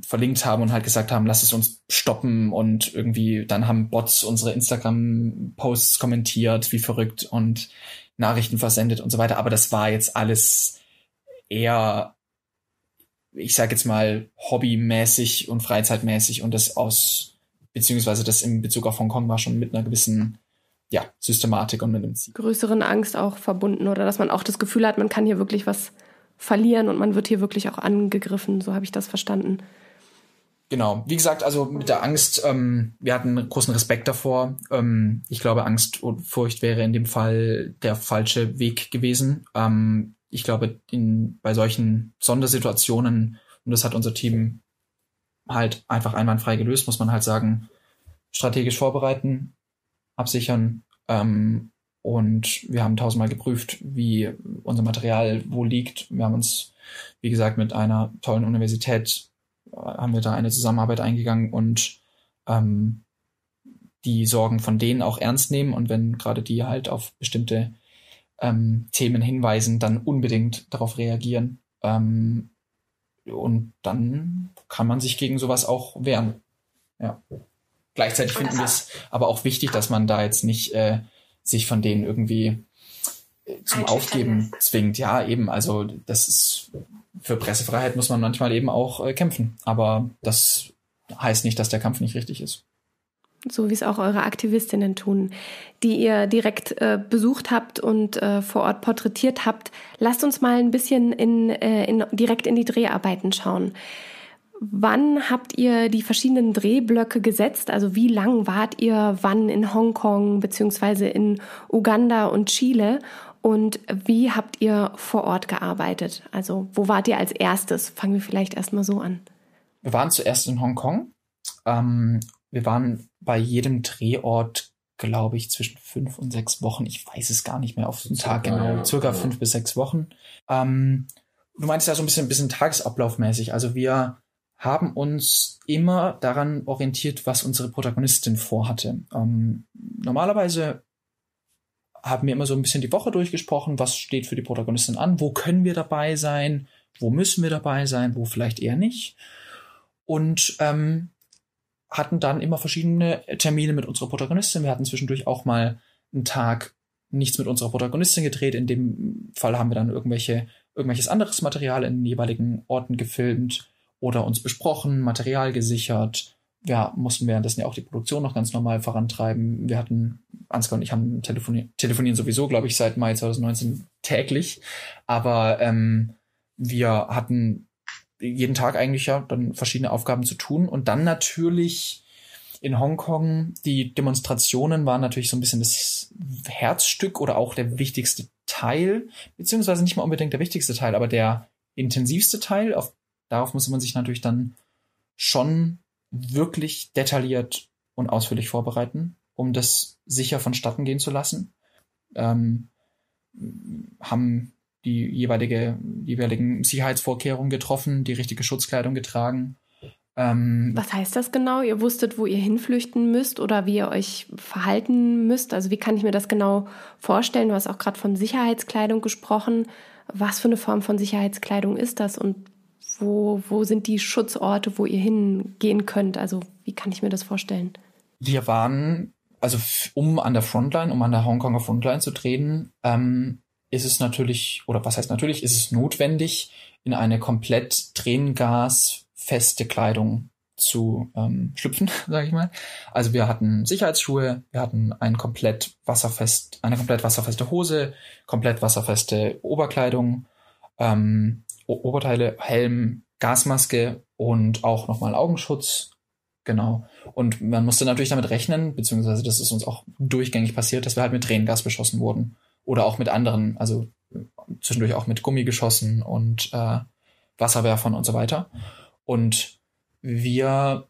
verlinkt haben und halt gesagt haben, lass es uns stoppen und irgendwie dann haben Bots unsere Instagram-Posts kommentiert, wie verrückt und Nachrichten versendet und so weiter. Aber das war jetzt alles eher, ich sag jetzt mal, hobbymäßig und freizeitmäßig und das aus, beziehungsweise das in Bezug auf Hongkong war schon mit einer gewissen ja, Systematik und mit einem Ziel. Größeren Angst auch verbunden oder dass man auch das Gefühl hat, man kann hier wirklich was verlieren und man wird hier wirklich auch angegriffen. So habe ich das verstanden. Genau, wie gesagt, also mit der Angst, ähm, wir hatten großen Respekt davor. Ähm, ich glaube, Angst und Furcht wäre in dem Fall der falsche Weg gewesen. Ähm, ich glaube, in, bei solchen Sondersituationen, und das hat unser Team halt einfach einwandfrei gelöst, muss man halt sagen, strategisch vorbereiten, absichern. Ähm, und wir haben tausendmal geprüft, wie unser Material wo liegt. Wir haben uns, wie gesagt, mit einer tollen Universität haben wir da eine Zusammenarbeit eingegangen und ähm, die Sorgen von denen auch ernst nehmen und wenn gerade die halt auf bestimmte ähm, Themen hinweisen, dann unbedingt darauf reagieren. Ähm, und dann kann man sich gegen sowas auch wehren. Ja. Gleichzeitig finden wir es aber auch wichtig, dass man da jetzt nicht äh, sich von denen irgendwie äh, zum Aufgeben zwingt. Ja, eben. Also das ist für Pressefreiheit muss man manchmal eben auch äh, kämpfen. Aber das heißt nicht, dass der Kampf nicht richtig ist. So wie es auch eure Aktivistinnen tun, die ihr direkt äh, besucht habt und äh, vor Ort porträtiert habt. Lasst uns mal ein bisschen in, äh, in, direkt in die Dreharbeiten schauen. Wann habt ihr die verschiedenen Drehblöcke gesetzt? Also wie lang wart ihr wann in Hongkong beziehungsweise in Uganda und Chile? Und wie habt ihr vor Ort gearbeitet? Also wo wart ihr als erstes? Fangen wir vielleicht erstmal so an. Wir waren zuerst in Hongkong. Ähm, wir waren bei jedem Drehort, glaube ich, zwischen fünf und sechs Wochen. Ich weiß es gar nicht mehr auf den Tag genau. Ja, circa genau. fünf bis sechs Wochen. Ähm, du meinst ja so ein bisschen, ein bisschen tagesablaufmäßig. Also wir haben uns immer daran orientiert, was unsere Protagonistin vorhatte. Ähm, normalerweise haben wir immer so ein bisschen die Woche durchgesprochen, was steht für die Protagonistin an, wo können wir dabei sein, wo müssen wir dabei sein, wo vielleicht eher nicht. Und ähm, hatten dann immer verschiedene Termine mit unserer Protagonistin. Wir hatten zwischendurch auch mal einen Tag nichts mit unserer Protagonistin gedreht. In dem Fall haben wir dann irgendwelche, irgendwelches anderes Material in den jeweiligen Orten gefilmt oder uns besprochen, Material gesichert. Wir mussten währenddessen ja auch die Produktion noch ganz normal vorantreiben. Wir hatten, Ansgar und ich haben telefonieren, telefonieren sowieso, glaube ich, seit Mai 2019 täglich. Aber ähm, wir hatten jeden Tag eigentlich ja dann verschiedene Aufgaben zu tun und dann natürlich in Hongkong, die Demonstrationen waren natürlich so ein bisschen das Herzstück oder auch der wichtigste Teil, beziehungsweise nicht mal unbedingt der wichtigste Teil, aber der intensivste Teil. Auf, darauf muss man sich natürlich dann schon wirklich detailliert und ausführlich vorbereiten, um das sicher vonstatten gehen zu lassen. Ähm, haben die jeweilige, jeweiligen Sicherheitsvorkehrungen getroffen, die richtige Schutzkleidung getragen. Ähm, Was heißt das genau? Ihr wusstet, wo ihr hinflüchten müsst oder wie ihr euch verhalten müsst? Also wie kann ich mir das genau vorstellen? Du hast auch gerade von Sicherheitskleidung gesprochen. Was für eine Form von Sicherheitskleidung ist das und wo, wo sind die Schutzorte, wo ihr hingehen könnt? Also wie kann ich mir das vorstellen? Wir waren, also um an der Frontline, um an der Hongkonger Frontline zu treten, ähm, ist es natürlich, oder was heißt natürlich, ist es notwendig, in eine komplett tränengasfeste Kleidung zu ähm, schlüpfen, sage ich mal. Also wir hatten Sicherheitsschuhe, wir hatten ein komplett wasserfest, eine komplett wasserfeste Hose, komplett wasserfeste Oberkleidung, ähm, Oberteile, Helm, Gasmaske und auch nochmal Augenschutz. Genau. Und man musste natürlich damit rechnen, beziehungsweise das ist uns auch durchgängig passiert, dass wir halt mit Tränengas beschossen wurden oder auch mit anderen, also zwischendurch auch mit Gummigeschossen und äh, Wasserwerfern und so weiter. Und wir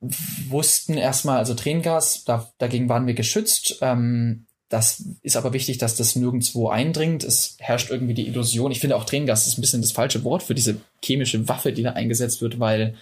wussten erstmal, also Tränengas, da, dagegen waren wir geschützt. Ähm, das ist aber wichtig, dass das nirgendwo eindringt. Es herrscht irgendwie die Illusion. Ich finde auch Tränengas ist ein bisschen das falsche Wort für diese chemische Waffe, die da eingesetzt wird, weil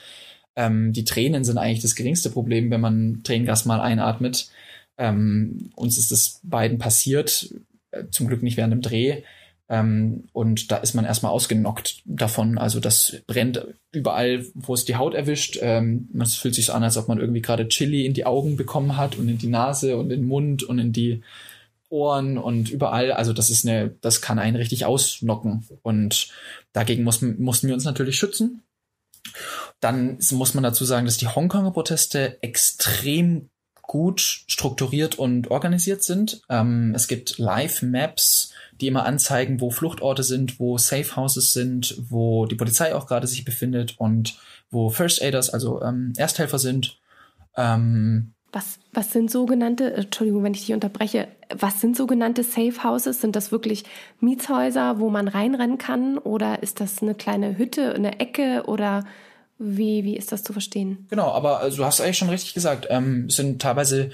ähm, die Tränen sind eigentlich das geringste Problem, wenn man Tränengas mal einatmet. Ähm, uns ist es beiden passiert. Äh, zum Glück nicht während dem Dreh. Ähm, und da ist man erstmal ausgenockt davon. Also das brennt überall, wo es die Haut erwischt. Ähm, man fühlt sich so an, als ob man irgendwie gerade Chili in die Augen bekommen hat und in die Nase und in den Mund und in die Ohren und überall. Also das ist eine, das kann einen richtig ausnocken. Und dagegen muss, mussten wir uns natürlich schützen. Dann muss man dazu sagen, dass die Hongkonger Proteste extrem gut strukturiert und organisiert sind. Ähm, es gibt Live-Maps, die immer anzeigen, wo Fluchtorte sind, wo Safe Houses sind, wo die Polizei auch gerade sich befindet und wo First Aiders, also ähm, Ersthelfer sind. Ähm, was, was sind sogenannte, Entschuldigung, wenn ich dich unterbreche, was sind sogenannte Safe Houses? Sind das wirklich Mietshäuser, wo man reinrennen kann? Oder ist das eine kleine Hütte, eine Ecke oder wie, wie ist das zu verstehen? Genau, aber also, du hast eigentlich schon richtig gesagt. Ähm, es sind teilweise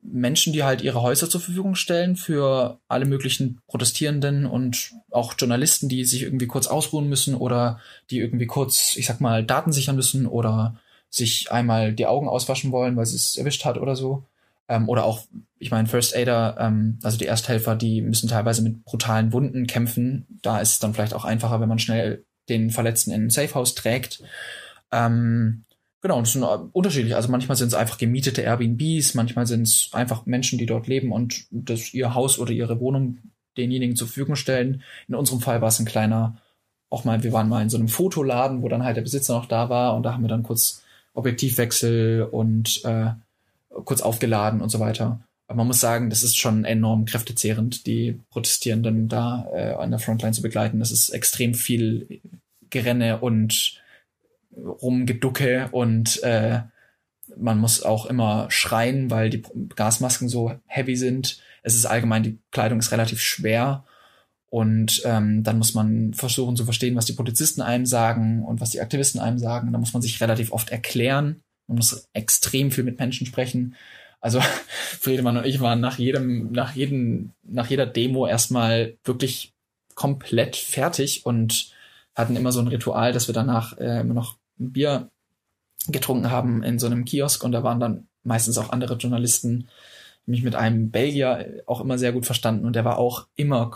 Menschen, die halt ihre Häuser zur Verfügung stellen für alle möglichen Protestierenden und auch Journalisten, die sich irgendwie kurz ausruhen müssen oder die irgendwie kurz, ich sag mal, Daten sichern müssen oder sich einmal die Augen auswaschen wollen, weil sie es erwischt hat oder so. Ähm, oder auch, ich meine, First Aider, ähm, also die Ersthelfer, die müssen teilweise mit brutalen Wunden kämpfen. Da ist es dann vielleicht auch einfacher, wenn man schnell den Verletzten in ein Safehouse trägt. Ähm, genau, das sind äh, unterschiedlich. Also manchmal sind es einfach gemietete Airbnbs, manchmal sind es einfach Menschen, die dort leben und das ihr Haus oder ihre Wohnung denjenigen zur Verfügung stellen. In unserem Fall war es ein kleiner, auch mal, wir waren mal in so einem Fotoladen, wo dann halt der Besitzer noch da war und da haben wir dann kurz Objektivwechsel und äh, kurz aufgeladen und so weiter. Man muss sagen, das ist schon enorm kräftezehrend, die Protestierenden da äh, an der Frontline zu begleiten. Das ist extrem viel Gerenne und Rumgeducke und äh, man muss auch immer schreien, weil die Gasmasken so heavy sind. Es ist allgemein, die Kleidung ist relativ schwer und ähm, dann muss man versuchen zu verstehen, was die Polizisten einem sagen und was die Aktivisten einem sagen. Da muss man sich relativ oft erklären. Man muss extrem viel mit Menschen sprechen. Also Friedemann und ich waren nach jedem, nach jedem, nach jeder Demo erstmal wirklich komplett fertig und hatten immer so ein Ritual, dass wir danach äh, immer noch ein Bier getrunken haben in so einem Kiosk und da waren dann meistens auch andere Journalisten, mich mit einem Belgier auch immer sehr gut verstanden und der war auch immer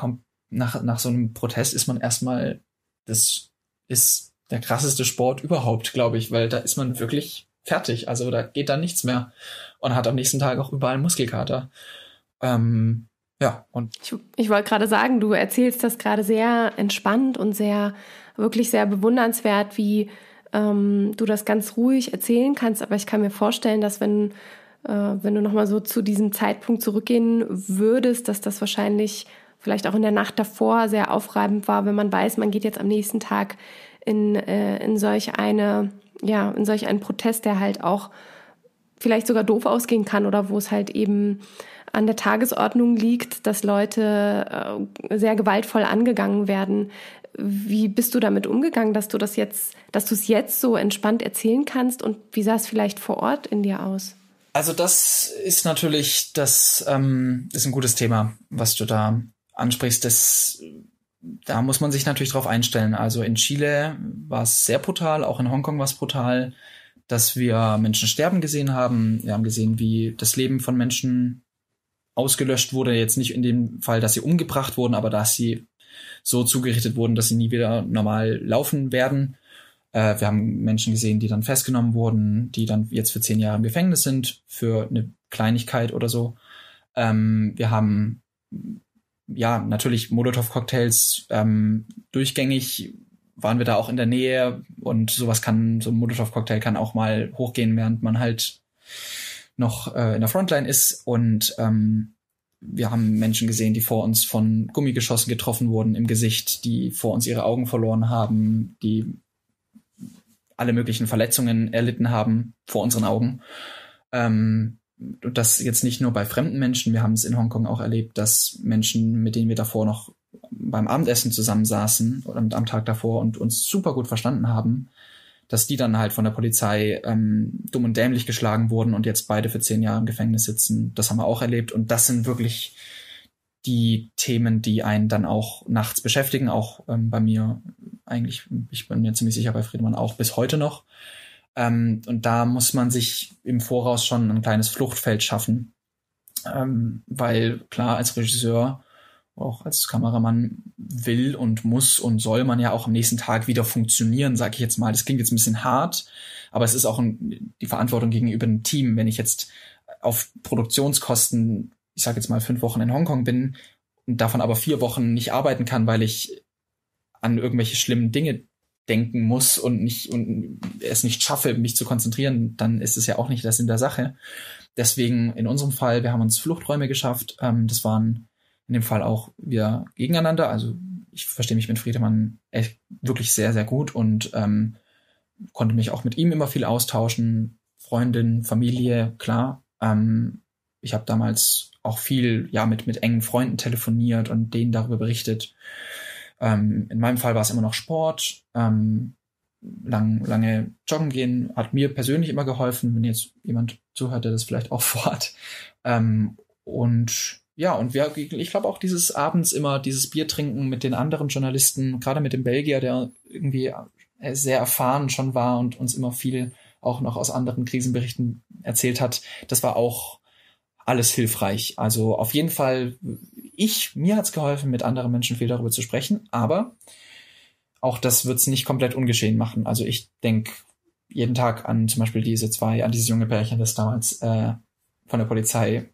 nach, nach so einem Protest ist man erstmal das ist der krasseste Sport überhaupt, glaube ich, weil da ist man wirklich fertig. Also da geht dann nichts mehr und hat am nächsten Tag auch überall Muskelkater. Ähm, ja, und. Ich, ich wollte gerade sagen, du erzählst das gerade sehr entspannt und sehr, wirklich sehr bewundernswert, wie ähm, du das ganz ruhig erzählen kannst. Aber ich kann mir vorstellen, dass wenn, äh, wenn du nochmal so zu diesem Zeitpunkt zurückgehen würdest, dass das wahrscheinlich vielleicht auch in der Nacht davor sehr aufreibend war, wenn man weiß, man geht jetzt am nächsten Tag in, äh, in solch eine, ja, in solch einen Protest, der halt auch vielleicht sogar doof ausgehen kann oder wo es halt eben an der Tagesordnung liegt, dass Leute äh, sehr gewaltvoll angegangen werden. Wie bist du damit umgegangen, dass du das jetzt, dass du es jetzt so entspannt erzählen kannst und wie sah es vielleicht vor Ort in dir aus? Also das ist natürlich, das ähm, ist ein gutes Thema, was du da ansprichst. Das, da muss man sich natürlich drauf einstellen. Also in Chile war es sehr brutal, auch in Hongkong war es brutal, dass wir Menschen sterben gesehen haben. Wir haben gesehen, wie das Leben von Menschen ausgelöscht wurde. Jetzt nicht in dem Fall, dass sie umgebracht wurden, aber dass sie so zugerichtet wurden, dass sie nie wieder normal laufen werden. Äh, wir haben Menschen gesehen, die dann festgenommen wurden, die dann jetzt für zehn Jahre im Gefängnis sind, für eine Kleinigkeit oder so. Ähm, wir haben ja natürlich Molotow-Cocktails ähm, durchgängig waren wir da auch in der Nähe und sowas kann, so ein Molotow-Cocktail kann auch mal hochgehen, während man halt noch äh, in der Frontline ist und ähm, wir haben Menschen gesehen, die vor uns von Gummigeschossen getroffen wurden im Gesicht, die vor uns ihre Augen verloren haben, die alle möglichen Verletzungen erlitten haben vor unseren Augen. Ähm, das jetzt nicht nur bei fremden Menschen, wir haben es in Hongkong auch erlebt, dass Menschen, mit denen wir davor noch beim Abendessen zusammensaßen oder am Tag davor und uns super gut verstanden haben, dass die dann halt von der Polizei ähm, dumm und dämlich geschlagen wurden und jetzt beide für zehn Jahre im Gefängnis sitzen. Das haben wir auch erlebt und das sind wirklich die Themen, die einen dann auch nachts beschäftigen, auch ähm, bei mir eigentlich, ich bin mir ziemlich sicher bei Friedemann auch bis heute noch. Ähm, und da muss man sich im Voraus schon ein kleines Fluchtfeld schaffen, ähm, weil klar als Regisseur auch als Kameramann will und muss und soll man ja auch am nächsten Tag wieder funktionieren, sage ich jetzt mal. Das klingt jetzt ein bisschen hart, aber es ist auch ein, die Verantwortung gegenüber dem Team. Wenn ich jetzt auf Produktionskosten, ich sage jetzt mal fünf Wochen in Hongkong bin und davon aber vier Wochen nicht arbeiten kann, weil ich an irgendwelche schlimmen Dinge denken muss und nicht und es nicht schaffe, mich zu konzentrieren, dann ist es ja auch nicht das in der Sache. Deswegen in unserem Fall, wir haben uns Fluchträume geschafft. Ähm, das waren in dem Fall auch wieder gegeneinander. Also ich verstehe mich mit Friedemann echt wirklich sehr, sehr gut und ähm, konnte mich auch mit ihm immer viel austauschen. Freundin, Familie, klar. Ähm, ich habe damals auch viel ja mit, mit engen Freunden telefoniert und denen darüber berichtet. Ähm, in meinem Fall war es immer noch Sport. Ähm, lang, lange joggen gehen hat mir persönlich immer geholfen, wenn jetzt jemand zuhört, der das vielleicht auch vorhat. Ähm, und ja, und wir, ich glaube auch dieses abends immer dieses Bier trinken mit den anderen Journalisten, gerade mit dem Belgier, der irgendwie äh, sehr erfahren schon war und uns immer viel auch noch aus anderen Krisenberichten erzählt hat, das war auch alles hilfreich. Also auf jeden Fall, ich, mir hat's geholfen, mit anderen Menschen viel darüber zu sprechen, aber auch das wird's nicht komplett ungeschehen machen. Also ich denke jeden Tag an zum Beispiel diese zwei, an dieses junge Pärchen, das damals äh, von der Polizei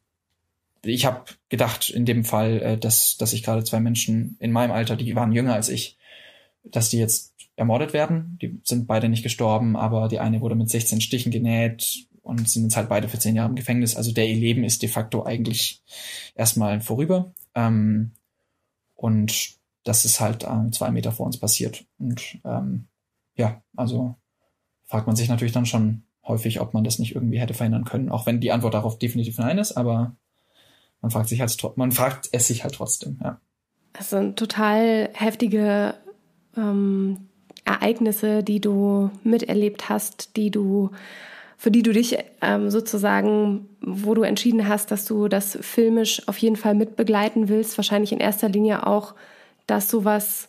ich habe gedacht in dem Fall, äh, dass, dass ich gerade zwei Menschen in meinem Alter, die waren jünger als ich, dass die jetzt ermordet werden. Die sind beide nicht gestorben, aber die eine wurde mit 16 Stichen genäht und sind jetzt halt beide für zehn Jahre im Gefängnis. Also der ihr Leben ist de facto eigentlich erstmal vorüber. Ähm, und das ist halt äh, zwei Meter vor uns passiert. Und ähm, ja, also fragt man sich natürlich dann schon häufig, ob man das nicht irgendwie hätte verhindern können, auch wenn die Antwort darauf definitiv nein ist, aber man fragt sich halt, man fragt es sich halt trotzdem, ja. Das sind total heftige ähm, Ereignisse, die du miterlebt hast, die du, für die du dich ähm, sozusagen, wo du entschieden hast, dass du das filmisch auf jeden Fall mitbegleiten willst, wahrscheinlich in erster Linie auch, dass sowas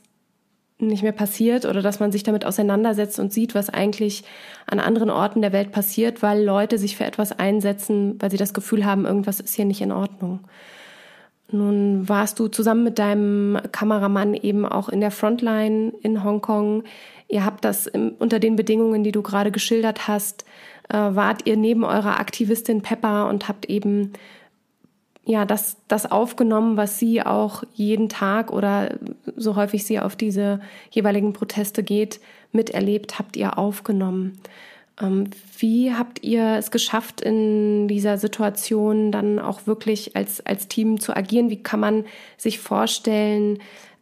nicht mehr passiert oder dass man sich damit auseinandersetzt und sieht, was eigentlich an anderen Orten der Welt passiert, weil Leute sich für etwas einsetzen, weil sie das Gefühl haben, irgendwas ist hier nicht in Ordnung. Nun warst du zusammen mit deinem Kameramann eben auch in der Frontline in Hongkong. Ihr habt das im, unter den Bedingungen, die du gerade geschildert hast, äh, wart ihr neben eurer Aktivistin Pepper und habt eben ja das, das aufgenommen, was sie auch jeden Tag oder so häufig sie auf diese jeweiligen Proteste geht, miterlebt, habt ihr aufgenommen. Ähm, wie habt ihr es geschafft, in dieser Situation dann auch wirklich als, als Team zu agieren? Wie kann man sich vorstellen,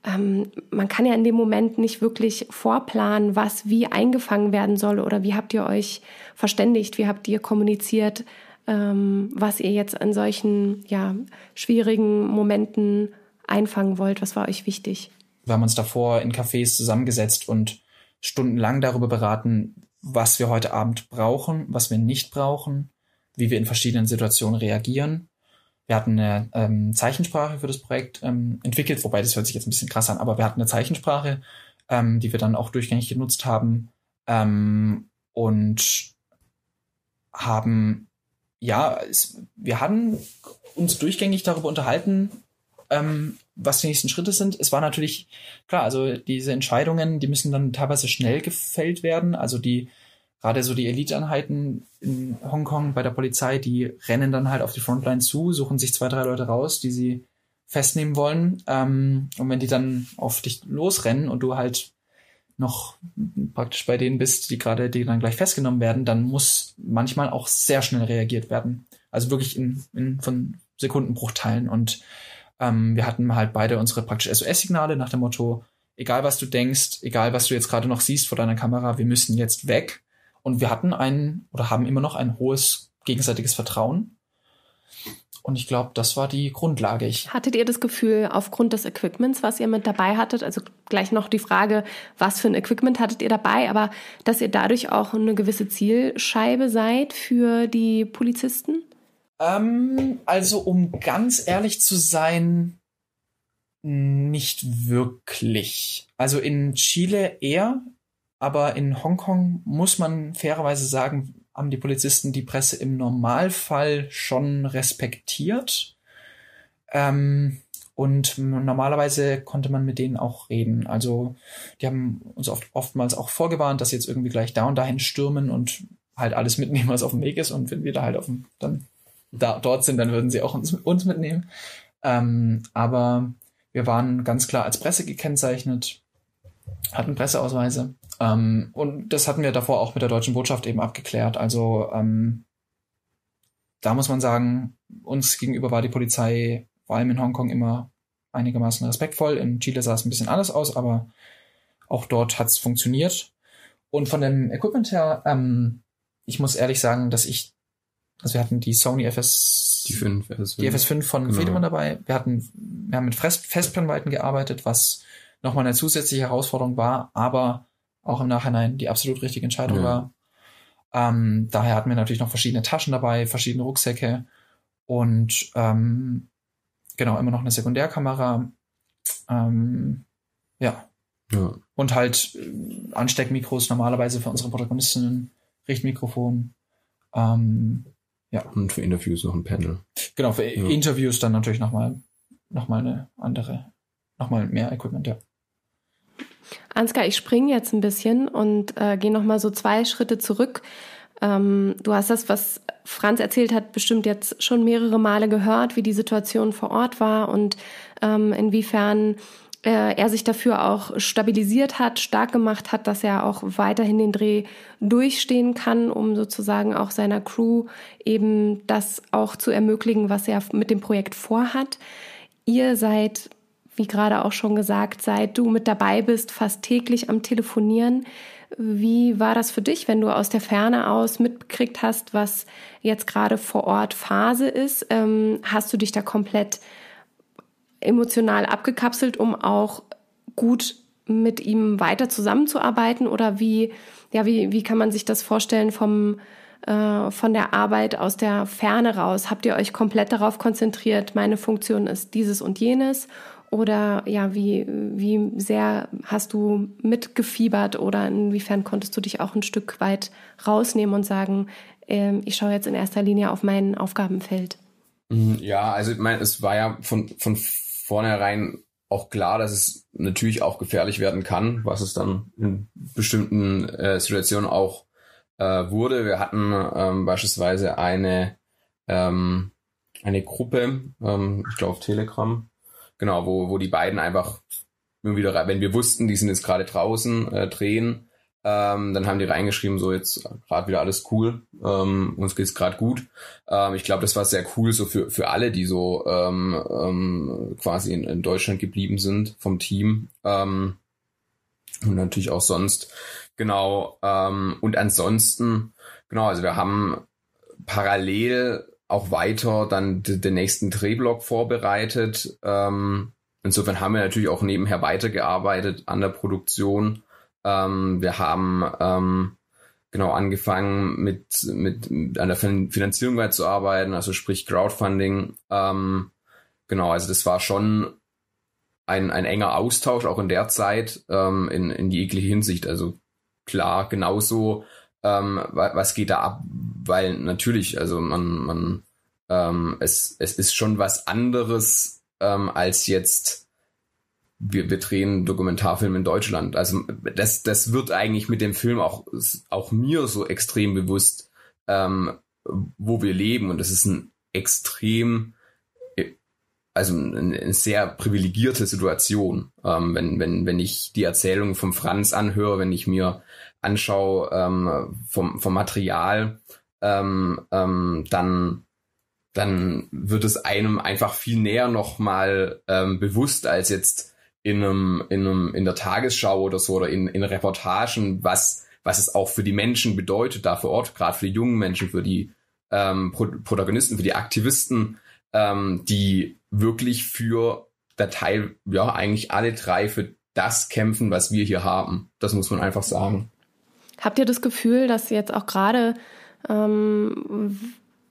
ähm, man kann ja in dem Moment nicht wirklich vorplanen, was wie eingefangen werden soll oder wie habt ihr euch verständigt, wie habt ihr kommuniziert, ähm, was ihr jetzt an solchen ja, schwierigen Momenten einfangen wollt? Was war euch wichtig? Wir haben uns davor in Cafés zusammengesetzt und stundenlang darüber beraten, was wir heute Abend brauchen, was wir nicht brauchen, wie wir in verschiedenen Situationen reagieren. Wir hatten eine ähm, Zeichensprache für das Projekt ähm, entwickelt, wobei das hört sich jetzt ein bisschen krass an, aber wir hatten eine Zeichensprache, ähm, die wir dann auch durchgängig genutzt haben ähm, und haben, ja, es, wir hatten uns durchgängig darüber unterhalten, ähm, was die nächsten Schritte sind. Es war natürlich, klar, also diese Entscheidungen, die müssen dann teilweise schnell gefällt werden. Also die, gerade so die Eliteeinheiten in Hongkong bei der Polizei, die rennen dann halt auf die Frontline zu, suchen sich zwei, drei Leute raus, die sie festnehmen wollen. Ähm, und wenn die dann auf dich losrennen und du halt noch praktisch bei denen bist, die gerade, die dann gleich festgenommen werden, dann muss manchmal auch sehr schnell reagiert werden. Also wirklich in, in von Sekundenbruchteilen. Und ähm, wir hatten halt beide unsere praktisch SOS-Signale nach dem Motto, egal was du denkst, egal was du jetzt gerade noch siehst vor deiner Kamera, wir müssen jetzt weg. Und wir hatten ein oder haben immer noch ein hohes gegenseitiges Vertrauen. Und ich glaube, das war die Grundlage. Ich Hattet ihr das Gefühl, aufgrund des Equipments, was ihr mit dabei hattet, also gleich noch die Frage, was für ein Equipment hattet ihr dabei, aber dass ihr dadurch auch eine gewisse Zielscheibe seid für die Polizisten? Ähm, also um ganz ehrlich zu sein, nicht wirklich. Also in Chile eher, aber in Hongkong muss man fairerweise sagen, haben die Polizisten die Presse im Normalfall schon respektiert. Ähm, und normalerweise konnte man mit denen auch reden. Also die haben uns oft, oftmals auch vorgewarnt, dass sie jetzt irgendwie gleich da und dahin stürmen und halt alles mitnehmen, was auf dem Weg ist. Und wenn wir da halt auf dem, dann da, dort sind, dann würden sie auch uns, uns mitnehmen. Ähm, aber wir waren ganz klar als Presse gekennzeichnet, hatten Presseausweise. Ähm, und das hatten wir davor auch mit der deutschen Botschaft eben abgeklärt. Also ähm, da muss man sagen, uns gegenüber war die Polizei vor allem in Hongkong immer einigermaßen respektvoll. In Chile sah es ein bisschen anders aus, aber auch dort hat es funktioniert. Und von dem Equipment her, ähm, ich muss ehrlich sagen, dass ich also wir hatten die Sony FS, die 5, FS5. Die FS5 von genau. Friedemann dabei. Wir hatten, wir haben mit Fest, Festbrennweiten gearbeitet, was nochmal eine zusätzliche Herausforderung war, aber auch im Nachhinein die absolut richtige Entscheidung ja. war. Ähm, daher hatten wir natürlich noch verschiedene Taschen dabei, verschiedene Rucksäcke und ähm, genau immer noch eine Sekundärkamera. Ähm, ja. ja. Und halt äh, Ansteckmikros normalerweise für unsere Protagonistinnen, Richtmikrofon. Ähm, ja. Und für Interviews noch ein Panel. Genau, für ja. Interviews dann natürlich nochmal noch mal eine andere, nochmal mehr Equipment, ja. Ansgar, ich springe jetzt ein bisschen und äh, gehe nochmal so zwei Schritte zurück. Ähm, du hast das, was Franz erzählt hat, bestimmt jetzt schon mehrere Male gehört, wie die Situation vor Ort war und ähm, inwiefern äh, er sich dafür auch stabilisiert hat, stark gemacht hat, dass er auch weiterhin den Dreh durchstehen kann, um sozusagen auch seiner Crew eben das auch zu ermöglichen, was er mit dem Projekt vorhat. Ihr seid, wie gerade auch schon gesagt, seit du mit dabei bist, fast täglich am Telefonieren. Wie war das für dich, wenn du aus der Ferne aus mitbekriegt hast, was jetzt gerade vor Ort Phase ist? Ähm, hast du dich da komplett emotional abgekapselt, um auch gut mit ihm weiter zusammenzuarbeiten? Oder wie, ja, wie, wie kann man sich das vorstellen vom, äh, von der Arbeit aus der Ferne raus? Habt ihr euch komplett darauf konzentriert, meine Funktion ist dieses und jenes? Oder ja, wie, wie sehr hast du mitgefiebert oder inwiefern konntest du dich auch ein Stück weit rausnehmen und sagen, äh, ich schaue jetzt in erster Linie auf mein Aufgabenfeld? Mhm, ja, also ich meine, es war ja von, von vornherein auch klar, dass es natürlich auch gefährlich werden kann, was es dann in bestimmten äh, Situationen auch äh, wurde. Wir hatten ähm, beispielsweise eine ähm, eine Gruppe, ähm, ich glaube Telegram, genau, wo wo die beiden einfach wieder, wenn wir wussten, die sind jetzt gerade draußen äh, drehen, ähm, dann haben die reingeschrieben, so jetzt gerade wieder alles cool, ähm, uns geht's gerade gut. Ähm, ich glaube, das war sehr cool so für für alle, die so ähm, ähm, quasi in, in Deutschland geblieben sind vom Team ähm, und natürlich auch sonst. Genau. Ähm, und ansonsten, genau, also wir haben parallel auch weiter dann den nächsten Drehblock vorbereitet. Ähm, insofern haben wir natürlich auch nebenher weitergearbeitet an der Produktion ähm, wir haben ähm, genau angefangen mit, mit, mit an der Finanzierung weiterzuarbeiten, also sprich Crowdfunding. Ähm, genau, also das war schon ein, ein enger Austausch auch in der Zeit ähm, in, in jegliche Hinsicht. Also klar, genauso, ähm, was geht da ab, weil natürlich, also man, man ähm, es, es ist schon was anderes ähm, als jetzt wir, wir drehen Dokumentarfilm in Deutschland. Also das, das wird eigentlich mit dem Film auch, auch mir so extrem bewusst, ähm, wo wir leben. Und das ist ein extrem, also eine sehr privilegierte Situation. Ähm, wenn, wenn, wenn ich die Erzählung vom Franz anhöre, wenn ich mir anschaue ähm, vom, vom Material, ähm, ähm, dann dann wird es einem einfach viel näher nochmal ähm, bewusst als jetzt in einem, in einem, in der Tagesschau oder so oder in, in Reportagen, was, was es auch für die Menschen bedeutet, da vor Ort, gerade für die jungen Menschen, für die ähm, Pro Protagonisten, für die Aktivisten, ähm, die wirklich für der Teil, ja, eigentlich alle drei für das kämpfen, was wir hier haben. Das muss man einfach sagen. Habt ihr das Gefühl, dass jetzt auch gerade, ähm,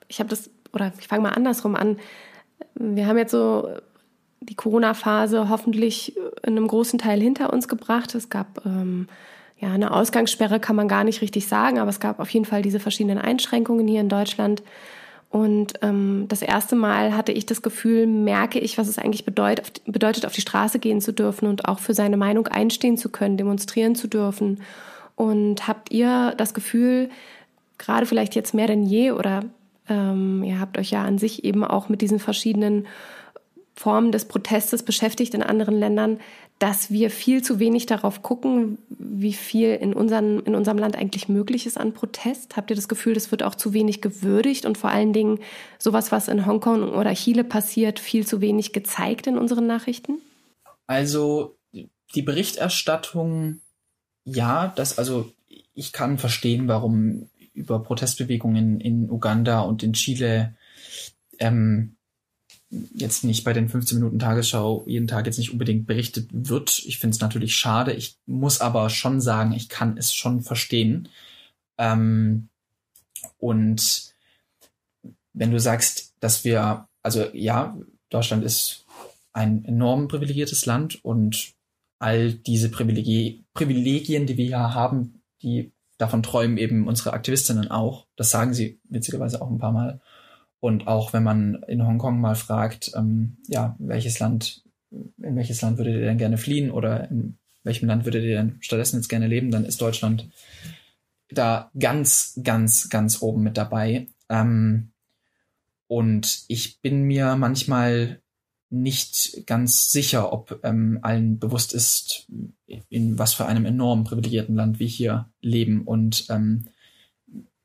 ich habe das, oder ich fange mal andersrum an, wir haben jetzt so die Corona-Phase hoffentlich in einem großen Teil hinter uns gebracht. Es gab ähm, ja eine Ausgangssperre, kann man gar nicht richtig sagen, aber es gab auf jeden Fall diese verschiedenen Einschränkungen hier in Deutschland. Und ähm, das erste Mal hatte ich das Gefühl, merke ich, was es eigentlich bedeutet, bedeutet, auf die Straße gehen zu dürfen und auch für seine Meinung einstehen zu können, demonstrieren zu dürfen. Und habt ihr das Gefühl, gerade vielleicht jetzt mehr denn je oder ähm, ihr habt euch ja an sich eben auch mit diesen verschiedenen Formen des Protestes beschäftigt in anderen Ländern, dass wir viel zu wenig darauf gucken, wie viel in, unseren, in unserem Land eigentlich möglich ist an Protest? Habt ihr das Gefühl, das wird auch zu wenig gewürdigt und vor allen Dingen sowas, was in Hongkong oder Chile passiert, viel zu wenig gezeigt in unseren Nachrichten? Also die Berichterstattung, ja, das, also ich kann verstehen, warum über Protestbewegungen in Uganda und in Chile ähm, jetzt nicht bei den 15 Minuten Tagesschau jeden Tag jetzt nicht unbedingt berichtet wird. Ich finde es natürlich schade. Ich muss aber schon sagen, ich kann es schon verstehen. Ähm, und wenn du sagst, dass wir, also ja, Deutschland ist ein enorm privilegiertes Land und all diese Privilegien, Privilegien, die wir ja haben, die davon träumen eben unsere Aktivistinnen auch. Das sagen sie witzigerweise auch ein paar Mal. Und auch wenn man in Hongkong mal fragt, ähm, ja, welches Land, in welches Land würdet ihr denn gerne fliehen oder in welchem Land würdet ihr denn stattdessen jetzt gerne leben, dann ist Deutschland da ganz, ganz, ganz oben mit dabei. Ähm, und ich bin mir manchmal nicht ganz sicher, ob ähm, allen bewusst ist, in was für einem enorm privilegierten Land wir hier leben und ähm,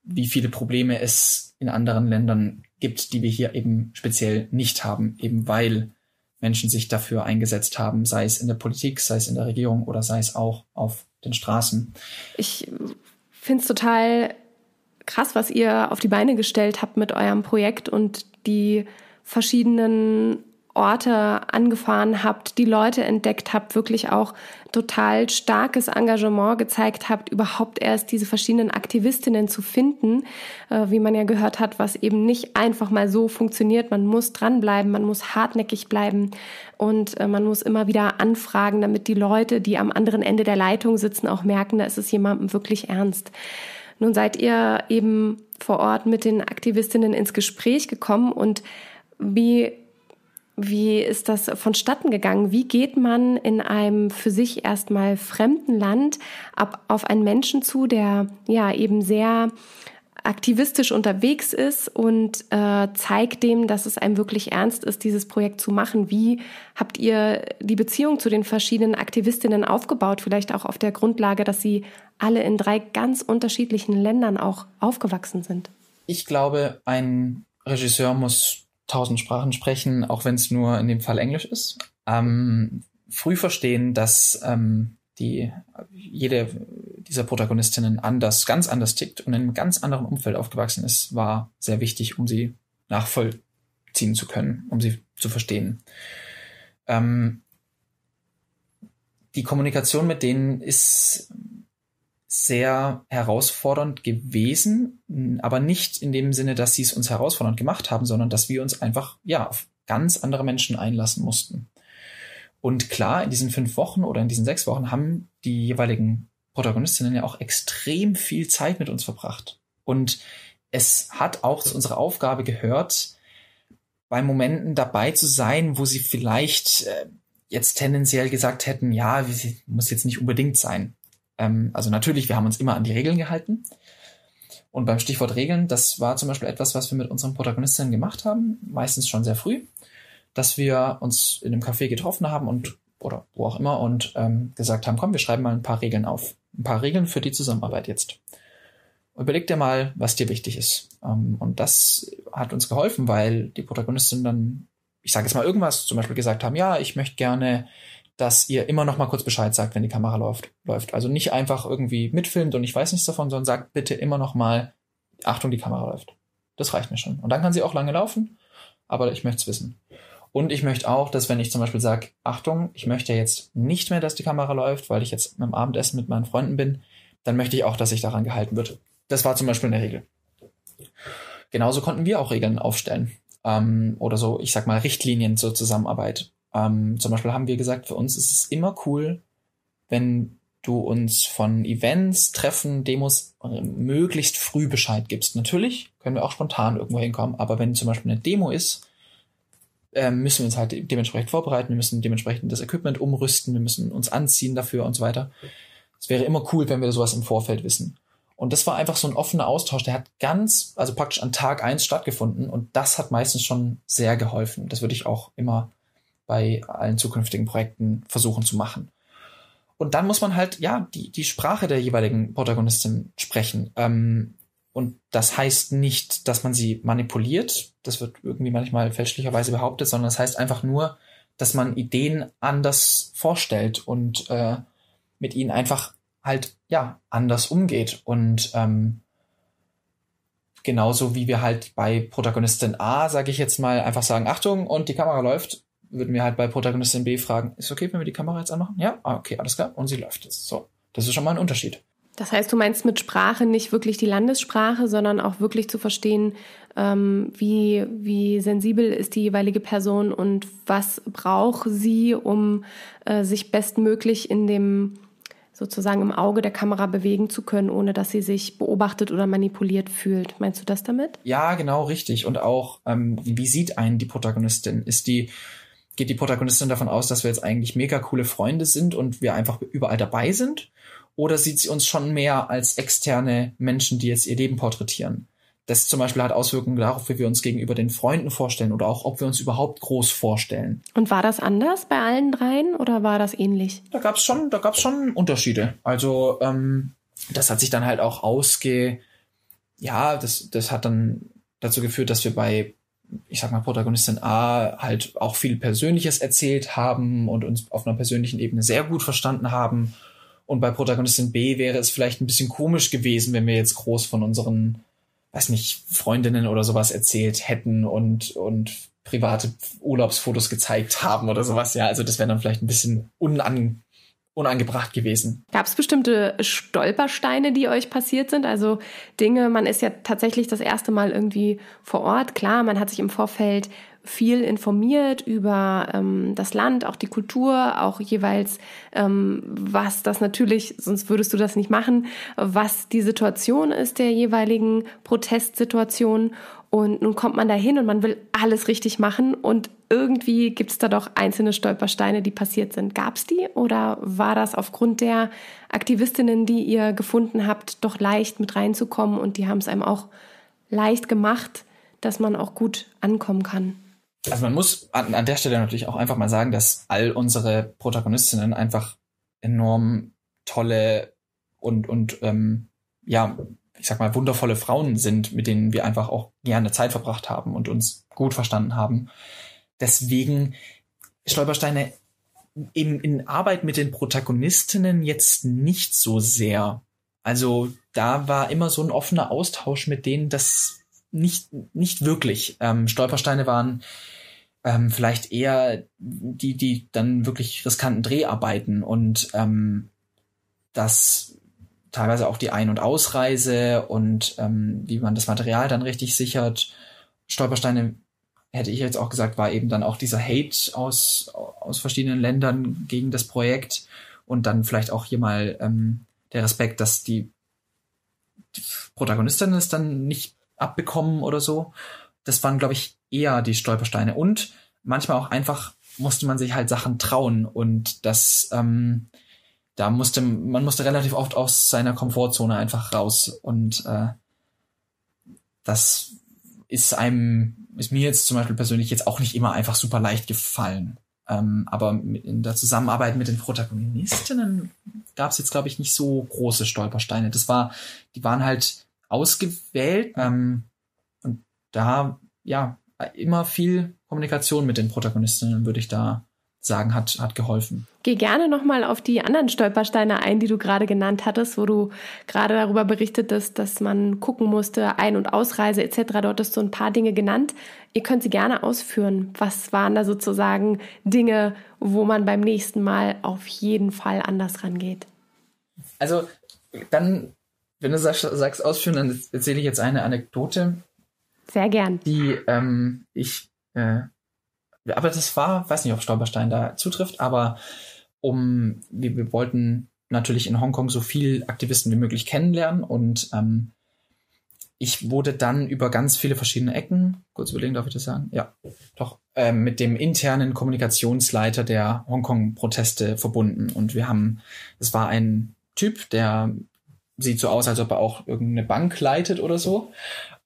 wie viele Probleme es in anderen Ländern gibt, die wir hier eben speziell nicht haben, eben weil Menschen sich dafür eingesetzt haben, sei es in der Politik, sei es in der Regierung oder sei es auch auf den Straßen. Ich finde es total krass, was ihr auf die Beine gestellt habt mit eurem Projekt und die verschiedenen Orte angefahren habt, die Leute entdeckt habt, wirklich auch total starkes Engagement gezeigt habt, überhaupt erst diese verschiedenen Aktivistinnen zu finden, äh, wie man ja gehört hat, was eben nicht einfach mal so funktioniert. Man muss dranbleiben, man muss hartnäckig bleiben und äh, man muss immer wieder anfragen, damit die Leute, die am anderen Ende der Leitung sitzen, auch merken, da ist es jemandem wirklich ernst. Nun seid ihr eben vor Ort mit den Aktivistinnen ins Gespräch gekommen und wie wie ist das vonstatten gegangen? Wie geht man in einem für sich erstmal fremden Land ab, auf einen Menschen zu, der ja eben sehr aktivistisch unterwegs ist und äh, zeigt dem, dass es einem wirklich ernst ist, dieses Projekt zu machen. Wie habt ihr die Beziehung zu den verschiedenen Aktivistinnen aufgebaut? Vielleicht auch auf der Grundlage, dass sie alle in drei ganz unterschiedlichen Ländern auch aufgewachsen sind. Ich glaube, ein Regisseur muss tausend Sprachen sprechen, auch wenn es nur in dem Fall Englisch ist. Ähm, früh verstehen, dass ähm, die jede dieser Protagonistinnen anders, ganz anders tickt und in einem ganz anderen Umfeld aufgewachsen ist, war sehr wichtig, um sie nachvollziehen zu können, um sie zu verstehen. Ähm, die Kommunikation mit denen ist sehr herausfordernd gewesen, aber nicht in dem Sinne, dass sie es uns herausfordernd gemacht haben, sondern dass wir uns einfach ja auf ganz andere Menschen einlassen mussten. Und klar, in diesen fünf Wochen oder in diesen sechs Wochen haben die jeweiligen Protagonistinnen ja auch extrem viel Zeit mit uns verbracht. Und es hat auch zu unserer Aufgabe gehört, bei Momenten dabei zu sein, wo sie vielleicht äh, jetzt tendenziell gesagt hätten, ja, muss jetzt nicht unbedingt sein. Ähm, also natürlich, wir haben uns immer an die Regeln gehalten. Und beim Stichwort Regeln, das war zum Beispiel etwas, was wir mit unseren Protagonistinnen gemacht haben, meistens schon sehr früh dass wir uns in einem Café getroffen haben und oder wo auch immer und ähm, gesagt haben, komm, wir schreiben mal ein paar Regeln auf. Ein paar Regeln für die Zusammenarbeit jetzt. Überleg dir mal, was dir wichtig ist. Ähm, und das hat uns geholfen, weil die Protagonistin dann, ich sage jetzt mal irgendwas, zum Beispiel gesagt haben, ja, ich möchte gerne, dass ihr immer noch mal kurz Bescheid sagt, wenn die Kamera läuft. läuft. Also nicht einfach irgendwie mitfilmt und ich weiß nichts davon, sondern sagt bitte immer noch mal, Achtung, die Kamera läuft. Das reicht mir schon. Und dann kann sie auch lange laufen, aber ich möchte es wissen. Und ich möchte auch, dass wenn ich zum Beispiel sage, Achtung, ich möchte jetzt nicht mehr, dass die Kamera läuft, weil ich jetzt beim Abendessen mit meinen Freunden bin, dann möchte ich auch, dass sich daran gehalten wird. Das war zum Beispiel eine Regel. Genauso konnten wir auch Regeln aufstellen. Ähm, oder so, ich sag mal, Richtlinien zur Zusammenarbeit. Ähm, zum Beispiel haben wir gesagt, für uns ist es immer cool, wenn du uns von Events, Treffen, Demos äh, möglichst früh Bescheid gibst. Natürlich können wir auch spontan irgendwo hinkommen, aber wenn zum Beispiel eine Demo ist, ähm, müssen wir uns halt dementsprechend vorbereiten, wir müssen dementsprechend das Equipment umrüsten, wir müssen uns anziehen dafür und so weiter. Es wäre immer cool, wenn wir sowas im Vorfeld wissen. Und das war einfach so ein offener Austausch, der hat ganz, also praktisch an Tag eins stattgefunden und das hat meistens schon sehr geholfen. Das würde ich auch immer bei allen zukünftigen Projekten versuchen zu machen. Und dann muss man halt, ja, die, die Sprache der jeweiligen Protagonistin sprechen. Ähm, und das heißt nicht, dass man sie manipuliert. Das wird irgendwie manchmal fälschlicherweise behauptet, sondern das heißt einfach nur, dass man Ideen anders vorstellt und äh, mit ihnen einfach halt ja anders umgeht. Und ähm, genauso wie wir halt bei Protagonistin A, sage ich jetzt mal, einfach sagen, Achtung und die Kamera läuft, würden wir halt bei Protagonistin B fragen, ist okay, wenn wir die Kamera jetzt anmachen? Ja, ah, okay, alles klar. Und sie läuft jetzt. So, das ist schon mal ein Unterschied. Das heißt, du meinst mit Sprache nicht wirklich die Landessprache, sondern auch wirklich zu verstehen, ähm, wie, wie sensibel ist die jeweilige Person und was braucht sie, um äh, sich bestmöglich in dem sozusagen im Auge der Kamera bewegen zu können, ohne dass sie sich beobachtet oder manipuliert fühlt. Meinst du das damit? Ja, genau, richtig. Und auch, ähm, wie sieht einen die Protagonistin? Ist die, geht die Protagonistin davon aus, dass wir jetzt eigentlich mega coole Freunde sind und wir einfach überall dabei sind? Oder sieht sie uns schon mehr als externe Menschen, die jetzt ihr Leben porträtieren? Das zum Beispiel hat Auswirkungen darauf, wie wir uns gegenüber den Freunden vorstellen oder auch, ob wir uns überhaupt groß vorstellen. Und war das anders bei allen dreien oder war das ähnlich? Da gab es schon, da gab's schon Unterschiede. Also ähm, das hat sich dann halt auch ausge, ja, das, das hat dann dazu geführt, dass wir bei, ich sag mal, Protagonistin A halt auch viel Persönliches erzählt haben und uns auf einer persönlichen Ebene sehr gut verstanden haben und bei Protagonistin B wäre es vielleicht ein bisschen komisch gewesen, wenn wir jetzt groß von unseren, weiß nicht, Freundinnen oder sowas erzählt hätten und, und private Urlaubsfotos gezeigt haben oder sowas. Ja, also das wäre dann vielleicht ein bisschen unan, unangebracht gewesen. Gab es bestimmte Stolpersteine, die euch passiert sind? Also Dinge, man ist ja tatsächlich das erste Mal irgendwie vor Ort. Klar, man hat sich im Vorfeld viel informiert über ähm, das Land, auch die Kultur, auch jeweils, ähm, was das natürlich, sonst würdest du das nicht machen, was die Situation ist der jeweiligen Protestsituation. Und nun kommt man da hin und man will alles richtig machen und irgendwie gibt es da doch einzelne Stolpersteine, die passiert sind. Gab es die oder war das aufgrund der Aktivistinnen, die ihr gefunden habt, doch leicht mit reinzukommen und die haben es einem auch leicht gemacht, dass man auch gut ankommen kann? Also man muss an, an der Stelle natürlich auch einfach mal sagen, dass all unsere Protagonistinnen einfach enorm tolle und, und ähm, ja, ich sag mal, wundervolle Frauen sind, mit denen wir einfach auch gerne Zeit verbracht haben und uns gut verstanden haben. Deswegen Stolpersteine in, in Arbeit mit den Protagonistinnen jetzt nicht so sehr. Also da war immer so ein offener Austausch mit denen, das nicht, nicht wirklich. Ähm, Stolpersteine waren ähm, vielleicht eher die, die dann wirklich riskanten Dreharbeiten und ähm, das teilweise auch die Ein- und Ausreise und ähm, wie man das Material dann richtig sichert. Stolpersteine hätte ich jetzt auch gesagt, war eben dann auch dieser Hate aus, aus verschiedenen Ländern gegen das Projekt und dann vielleicht auch hier mal ähm, der Respekt, dass die, die Protagonistinnen es dann nicht abbekommen oder so. Das waren, glaube ich, eher die Stolpersteine und manchmal auch einfach musste man sich halt Sachen trauen und das ähm, da musste man musste relativ oft aus seiner Komfortzone einfach raus und äh, das ist einem ist mir jetzt zum Beispiel persönlich jetzt auch nicht immer einfach super leicht gefallen. Ähm, aber in der Zusammenarbeit mit den Protagonistinnen gab es jetzt glaube ich nicht so große Stolpersteine. Das war, die waren halt ausgewählt ähm, und da ja immer viel Kommunikation mit den Protagonistinnen würde ich da sagen, hat, hat geholfen. Geh gerne nochmal auf die anderen Stolpersteine ein, die du gerade genannt hattest, wo du gerade darüber berichtetest, dass man gucken musste, Ein- und Ausreise etc. Dort hast du ein paar Dinge genannt. Ihr könnt sie gerne ausführen. Was waren da sozusagen Dinge, wo man beim nächsten Mal auf jeden Fall anders rangeht? Also dann, wenn du sagst, sagst ausführen, dann erzähle ich jetzt eine Anekdote. Sehr gern. Die ähm, ich äh, aber das war, weiß nicht, ob Stolperstein da zutrifft, aber um, wir, wir wollten natürlich in Hongkong so viel Aktivisten wie möglich kennenlernen und ähm, ich wurde dann über ganz viele verschiedene Ecken, kurz überlegen, darf ich das sagen? Ja, doch, äh, mit dem internen Kommunikationsleiter der Hongkong-Proteste verbunden. Und wir haben, es war ein Typ, der sieht so aus, als ob er auch irgendeine Bank leitet oder so.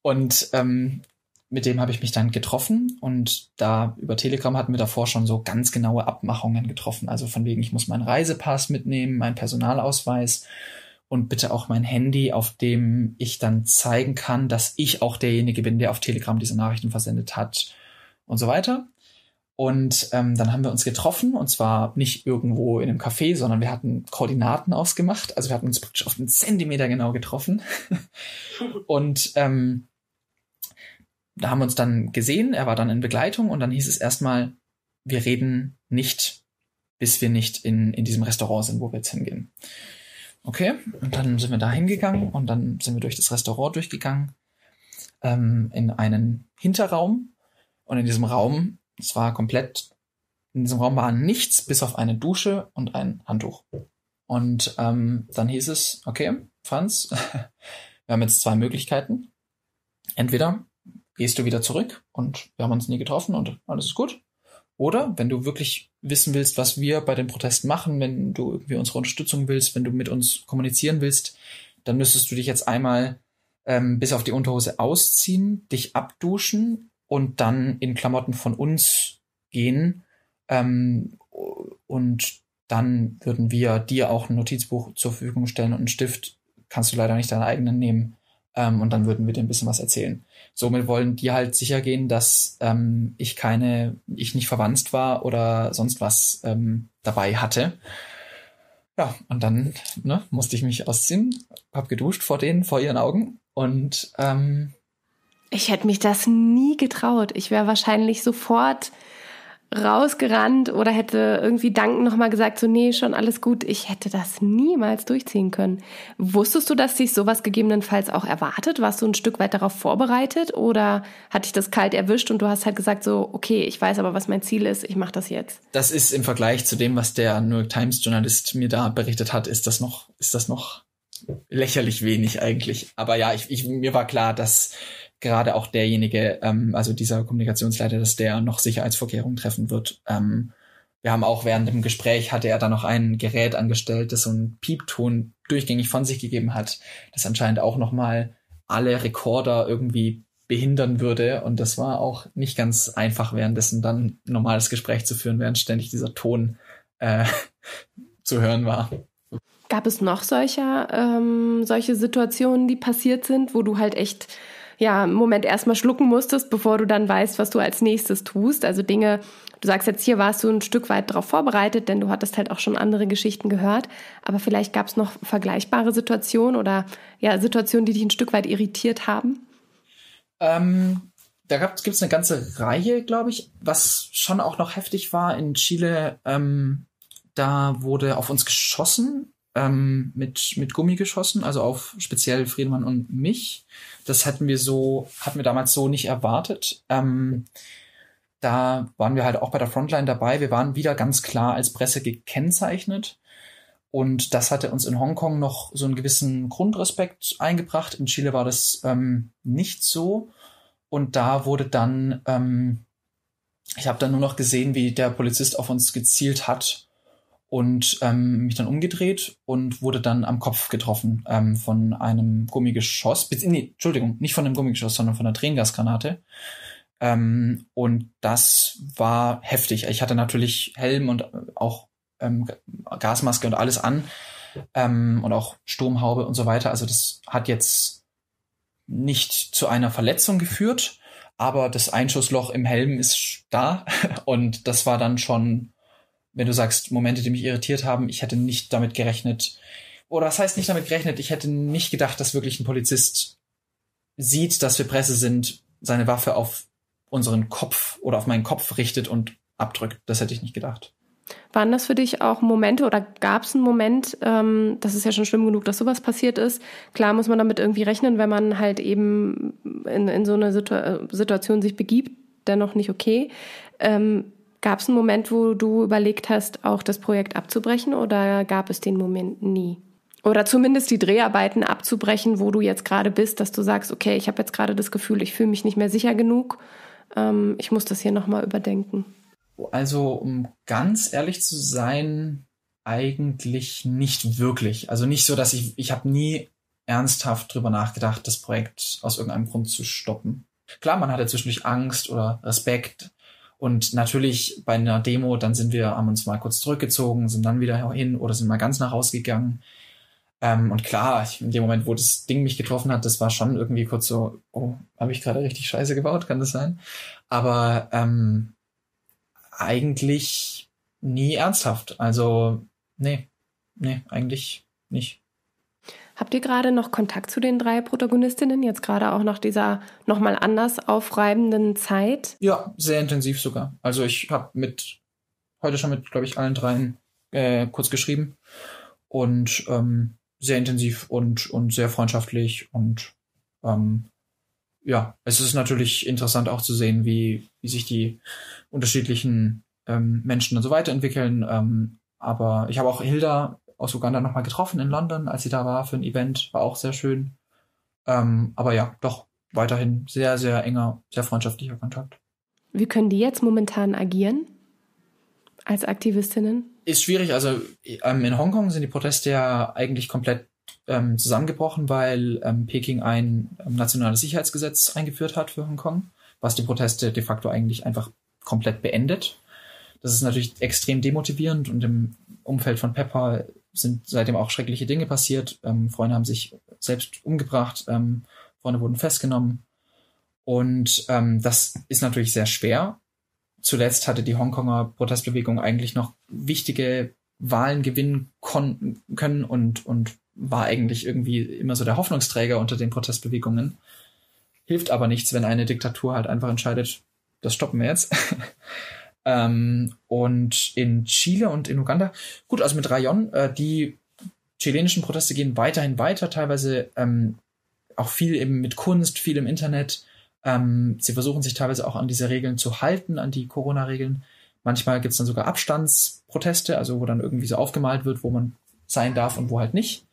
Und ähm, mit dem habe ich mich dann getroffen und da über Telegram hatten wir davor schon so ganz genaue Abmachungen getroffen. Also von wegen, ich muss meinen Reisepass mitnehmen, meinen Personalausweis und bitte auch mein Handy, auf dem ich dann zeigen kann, dass ich auch derjenige bin, der auf Telegram diese Nachrichten versendet hat und so weiter. Und ähm, dann haben wir uns getroffen und zwar nicht irgendwo in einem Café, sondern wir hatten Koordinaten ausgemacht. Also wir hatten uns praktisch auf einen Zentimeter genau getroffen. und ähm, da haben wir uns dann gesehen, er war dann in Begleitung und dann hieß es erstmal, wir reden nicht, bis wir nicht in, in diesem Restaurant sind, wo wir jetzt hingehen. Okay, und dann sind wir da hingegangen und dann sind wir durch das Restaurant durchgegangen, ähm, in einen Hinterraum und in diesem Raum, es war komplett, in diesem Raum war nichts bis auf eine Dusche und ein Handtuch. Und ähm, dann hieß es, okay, Franz, wir haben jetzt zwei Möglichkeiten. Entweder gehst du wieder zurück und wir haben uns nie getroffen und alles ist gut. Oder wenn du wirklich wissen willst, was wir bei den Protesten machen, wenn du irgendwie unsere Unterstützung willst, wenn du mit uns kommunizieren willst, dann müsstest du dich jetzt einmal ähm, bis auf die Unterhose ausziehen, dich abduschen und dann in Klamotten von uns gehen. Ähm, und dann würden wir dir auch ein Notizbuch zur Verfügung stellen und einen Stift. Kannst du leider nicht deinen eigenen nehmen. Ähm, und dann würden wir dir ein bisschen was erzählen. Somit wollen die halt sicher gehen, dass ähm, ich keine, ich nicht verwandt war oder sonst was ähm, dabei hatte. Ja, und dann ne, musste ich mich ausziehen, hab geduscht vor denen, vor ihren Augen und ähm, ich hätte mich das nie getraut. Ich wäre wahrscheinlich sofort rausgerannt oder hätte irgendwie dankend nochmal gesagt, so nee, schon alles gut, ich hätte das niemals durchziehen können. Wusstest du, dass dich sowas gegebenenfalls auch erwartet? Warst du ein Stück weit darauf vorbereitet oder hat dich das kalt erwischt und du hast halt gesagt so, okay, ich weiß aber, was mein Ziel ist, ich mache das jetzt? Das ist im Vergleich zu dem, was der New York Times Journalist mir da berichtet hat, ist das noch, ist das noch lächerlich wenig eigentlich. Aber ja, ich, ich, mir war klar, dass gerade auch derjenige, ähm, also dieser Kommunikationsleiter, dass der noch Sicherheitsvorkehrungen treffen wird. Ähm, wir haben auch während dem Gespräch hatte er da noch ein Gerät angestellt, das so einen Piepton durchgängig von sich gegeben hat, das anscheinend auch nochmal alle Rekorder irgendwie behindern würde. Und das war auch nicht ganz einfach, währenddessen dann ein normales Gespräch zu führen, während ständig dieser Ton äh, zu hören war. Gab es noch solcher, ähm, solche Situationen, die passiert sind, wo du halt echt ja, im Moment erstmal schlucken musstest, bevor du dann weißt, was du als nächstes tust. Also Dinge, du sagst jetzt hier warst du ein Stück weit darauf vorbereitet, denn du hattest halt auch schon andere Geschichten gehört. Aber vielleicht gab es noch vergleichbare Situationen oder ja, Situationen, die dich ein Stück weit irritiert haben? Ähm, da gibt es eine ganze Reihe, glaube ich. Was schon auch noch heftig war in Chile, ähm, da wurde auf uns geschossen ähm, mit, mit Gummi geschossen, also auf speziell Friedemann und mich. Das hatten wir so, hatten wir damals so nicht erwartet. Ähm, da waren wir halt auch bei der Frontline dabei. Wir waren wieder ganz klar als Presse gekennzeichnet. Und das hatte uns in Hongkong noch so einen gewissen Grundrespekt eingebracht. In Chile war das ähm, nicht so. Und da wurde dann, ähm, ich habe dann nur noch gesehen, wie der Polizist auf uns gezielt hat und ähm, mich dann umgedreht und wurde dann am Kopf getroffen ähm, von einem Gummigeschoss. Nee, Entschuldigung, nicht von einem Gummigeschoss, sondern von einer Tränengasgranate. Ähm, und das war heftig. Ich hatte natürlich Helm und auch ähm, Gasmaske und alles an ähm, und auch Sturmhaube und so weiter. Also das hat jetzt nicht zu einer Verletzung geführt, aber das Einschussloch im Helm ist da und das war dann schon wenn du sagst, Momente, die mich irritiert haben, ich hätte nicht damit gerechnet, oder das heißt nicht damit gerechnet, ich hätte nicht gedacht, dass wirklich ein Polizist sieht, dass wir Presse sind, seine Waffe auf unseren Kopf oder auf meinen Kopf richtet und abdrückt. Das hätte ich nicht gedacht. Waren das für dich auch Momente oder gab es einen Moment, ähm, das ist ja schon schlimm genug, dass sowas passiert ist. Klar muss man damit irgendwie rechnen, wenn man halt eben in, in so eine Situ Situation sich begibt, dennoch nicht okay. Ähm, Gab es einen Moment, wo du überlegt hast, auch das Projekt abzubrechen oder gab es den Moment nie? Oder zumindest die Dreharbeiten abzubrechen, wo du jetzt gerade bist, dass du sagst, okay, ich habe jetzt gerade das Gefühl, ich fühle mich nicht mehr sicher genug, ähm, ich muss das hier nochmal überdenken. Also, um ganz ehrlich zu sein, eigentlich nicht wirklich. Also nicht so, dass ich, ich habe nie ernsthaft drüber nachgedacht, das Projekt aus irgendeinem Grund zu stoppen. Klar, man hatte zwischendurch Angst oder Respekt, und natürlich bei einer Demo, dann sind wir, haben uns mal kurz zurückgezogen, sind dann wieder hin oder sind mal ganz nach Hause gegangen. Ähm, und klar, ich, in dem Moment, wo das Ding mich getroffen hat, das war schon irgendwie kurz so, oh, habe ich gerade richtig Scheiße gebaut, kann das sein? Aber ähm, eigentlich nie ernsthaft. Also, nee, nee, eigentlich nicht. Habt ihr gerade noch Kontakt zu den drei Protagonistinnen, jetzt gerade auch nach dieser nochmal anders aufreibenden Zeit? Ja, sehr intensiv sogar. Also ich habe mit heute schon mit, glaube ich, allen dreien äh, kurz geschrieben und ähm, sehr intensiv und, und sehr freundschaftlich und ähm, ja, es ist natürlich interessant auch zu sehen, wie, wie sich die unterschiedlichen ähm, Menschen und so weiterentwickeln. Ähm, aber ich habe auch Hilda aus Uganda nochmal getroffen in London, als sie da war für ein Event. War auch sehr schön. Ähm, aber ja, doch weiterhin sehr, sehr enger, sehr freundschaftlicher Kontakt. Wie können die jetzt momentan agieren als Aktivistinnen? Ist schwierig. Also ähm, in Hongkong sind die Proteste ja eigentlich komplett ähm, zusammengebrochen, weil ähm, Peking ein ähm, nationales Sicherheitsgesetz eingeführt hat für Hongkong, was die Proteste de facto eigentlich einfach komplett beendet. Das ist natürlich extrem demotivierend und im Umfeld von Pepper sind seitdem auch schreckliche Dinge passiert. Ähm, Freunde haben sich selbst umgebracht, ähm, Freunde wurden festgenommen. Und ähm, das ist natürlich sehr schwer. Zuletzt hatte die Hongkonger Protestbewegung eigentlich noch wichtige Wahlen gewinnen können und, und war eigentlich irgendwie immer so der Hoffnungsträger unter den Protestbewegungen. Hilft aber nichts, wenn eine Diktatur halt einfach entscheidet, das stoppen wir jetzt. Ähm, und in Chile und in Uganda, gut, also mit Rayon, äh, die chilenischen Proteste gehen weiterhin weiter, teilweise ähm, auch viel eben mit Kunst, viel im Internet. Ähm, sie versuchen sich teilweise auch an diese Regeln zu halten, an die Corona-Regeln. Manchmal gibt's dann sogar Abstandsproteste, also wo dann irgendwie so aufgemalt wird, wo man sein darf und wo halt nicht.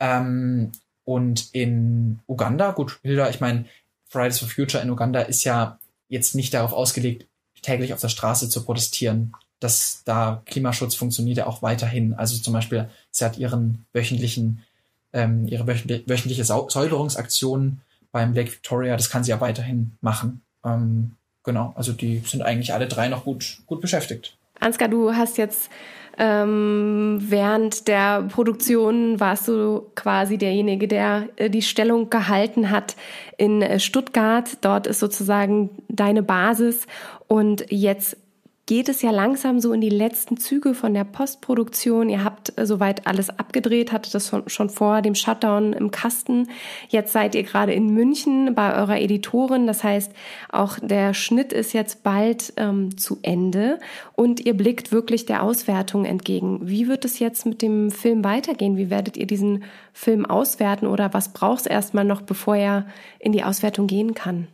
Ähm, und in Uganda, gut, Hilda, ich meine, Fridays for Future in Uganda ist ja jetzt nicht darauf ausgelegt, täglich auf der Straße zu protestieren. Dass da Klimaschutz funktioniert ja auch weiterhin. Also zum Beispiel, sie hat ihren wöchentlichen, ähm, ihre wöchentliche Säuberungsaktion beim Lake Victoria, das kann sie ja weiterhin machen. Ähm, genau, also die sind eigentlich alle drei noch gut, gut beschäftigt. Ansgar, du hast jetzt ähm, während der Produktion warst du quasi derjenige, der äh, die Stellung gehalten hat in äh, Stuttgart. Dort ist sozusagen deine Basis und jetzt geht es ja langsam so in die letzten Züge von der Postproduktion. Ihr habt äh, soweit alles abgedreht, hattet das schon vor dem Shutdown im Kasten. Jetzt seid ihr gerade in München bei eurer Editorin. Das heißt, auch der Schnitt ist jetzt bald ähm, zu Ende und ihr blickt wirklich der Auswertung entgegen. Wie wird es jetzt mit dem Film weitergehen? Wie werdet ihr diesen Film auswerten oder was braucht es erstmal noch, bevor er in die Auswertung gehen kann?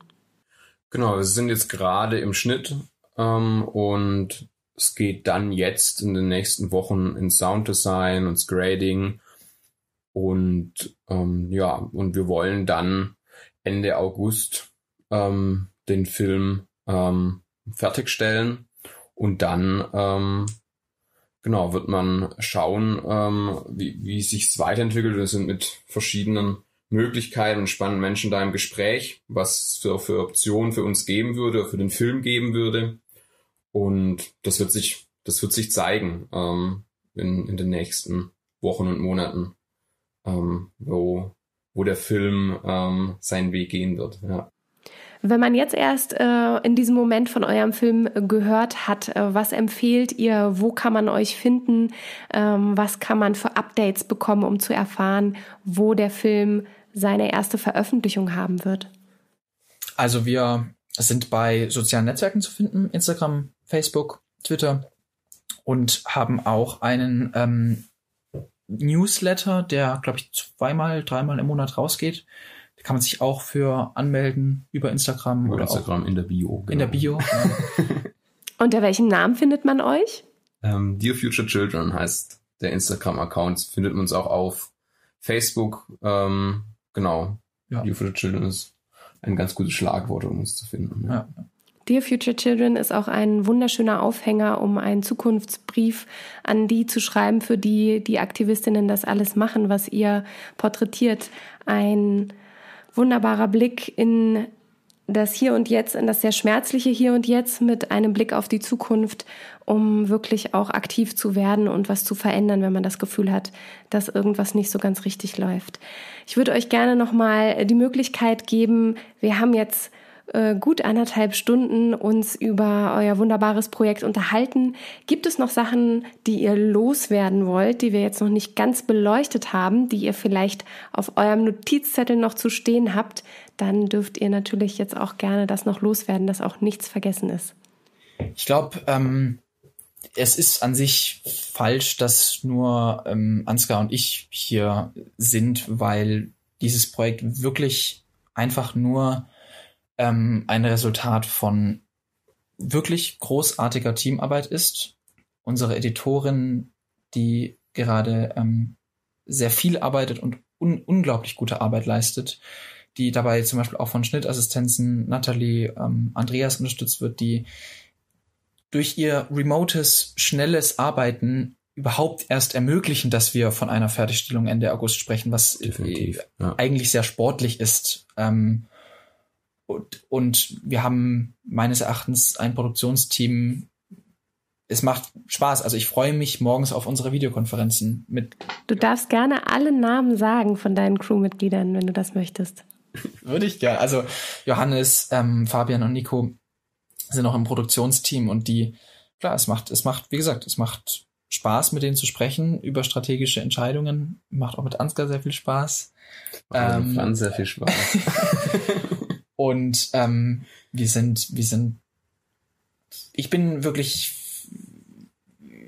Genau, wir sind jetzt gerade im Schnitt ähm, und es geht dann jetzt in den nächsten Wochen ins Sounddesign, ins Grading. Und ähm, ja, und wir wollen dann Ende August ähm, den Film ähm, fertigstellen. Und dann ähm, genau wird man schauen, ähm, wie, wie sich weiterentwickelt. Wir sind mit verschiedenen Möglichkeiten und spannenden Menschen da im Gespräch, was für, für Optionen für uns geben würde, für den Film geben würde. Und das wird sich, das wird sich zeigen ähm, in, in den nächsten Wochen und Monaten, ähm, wo, wo der Film ähm, seinen Weg gehen wird. Ja. Wenn man jetzt erst äh, in diesem Moment von eurem Film gehört hat, äh, was empfehlt ihr? Wo kann man euch finden? Ähm, was kann man für Updates bekommen, um zu erfahren, wo der Film seine erste Veröffentlichung haben wird? Also wir sind bei sozialen Netzwerken zu finden, Instagram, Facebook, Twitter und haben auch einen ähm, Newsletter, der, glaube ich, zweimal, dreimal im Monat rausgeht. Da kann man sich auch für anmelden über Instagram. Über oder Instagram in der Bio. Genau. In der Bio. Genau. Unter welchem Namen findet man euch? Ähm, Dear Future Children heißt der Instagram-Account. Findet man uns auch auf Facebook. Ähm, genau. Ja. Dear Future Children ist ein ganz gutes Schlagwort, um uns zu finden. Ja. ja. Dear Future Children ist auch ein wunderschöner Aufhänger, um einen Zukunftsbrief an die zu schreiben, für die die Aktivistinnen das alles machen, was ihr porträtiert. Ein wunderbarer Blick in das Hier und Jetzt, in das sehr schmerzliche Hier und Jetzt mit einem Blick auf die Zukunft, um wirklich auch aktiv zu werden und was zu verändern, wenn man das Gefühl hat, dass irgendwas nicht so ganz richtig läuft. Ich würde euch gerne nochmal die Möglichkeit geben, wir haben jetzt äh, gut anderthalb Stunden uns über euer wunderbares Projekt unterhalten. Gibt es noch Sachen, die ihr loswerden wollt, die wir jetzt noch nicht ganz beleuchtet haben, die ihr vielleicht auf eurem Notizzettel noch zu stehen habt? Dann dürft ihr natürlich jetzt auch gerne das noch loswerden, dass auch nichts vergessen ist. Ich glaube, ähm, es ist an sich falsch, dass nur ähm, Ansgar und ich hier sind, weil dieses Projekt wirklich einfach nur ähm, ein Resultat von wirklich großartiger Teamarbeit ist. Unsere Editorin, die gerade ähm, sehr viel arbeitet und un unglaublich gute Arbeit leistet, die dabei zum Beispiel auch von Schnittassistenzen Natalie ähm, Andreas unterstützt wird, die durch ihr remotes, schnelles Arbeiten überhaupt erst ermöglichen, dass wir von einer Fertigstellung Ende August sprechen, was äh, ja. eigentlich sehr sportlich ist. Ähm, und, und wir haben meines Erachtens ein Produktionsteam. Es macht Spaß. Also ich freue mich morgens auf unsere Videokonferenzen mit. Du darfst gerne alle Namen sagen von deinen Crewmitgliedern, wenn du das möchtest. Würde ich gerne. Also Johannes, ähm, Fabian und Nico sind auch im Produktionsteam und die, klar, es macht, es macht, wie gesagt, es macht Spaß, mit denen zu sprechen über strategische Entscheidungen. Macht auch mit Ansgar sehr viel Spaß. Ähm, sehr viel Spaß. Und ähm, wir sind, wir sind ich bin wirklich,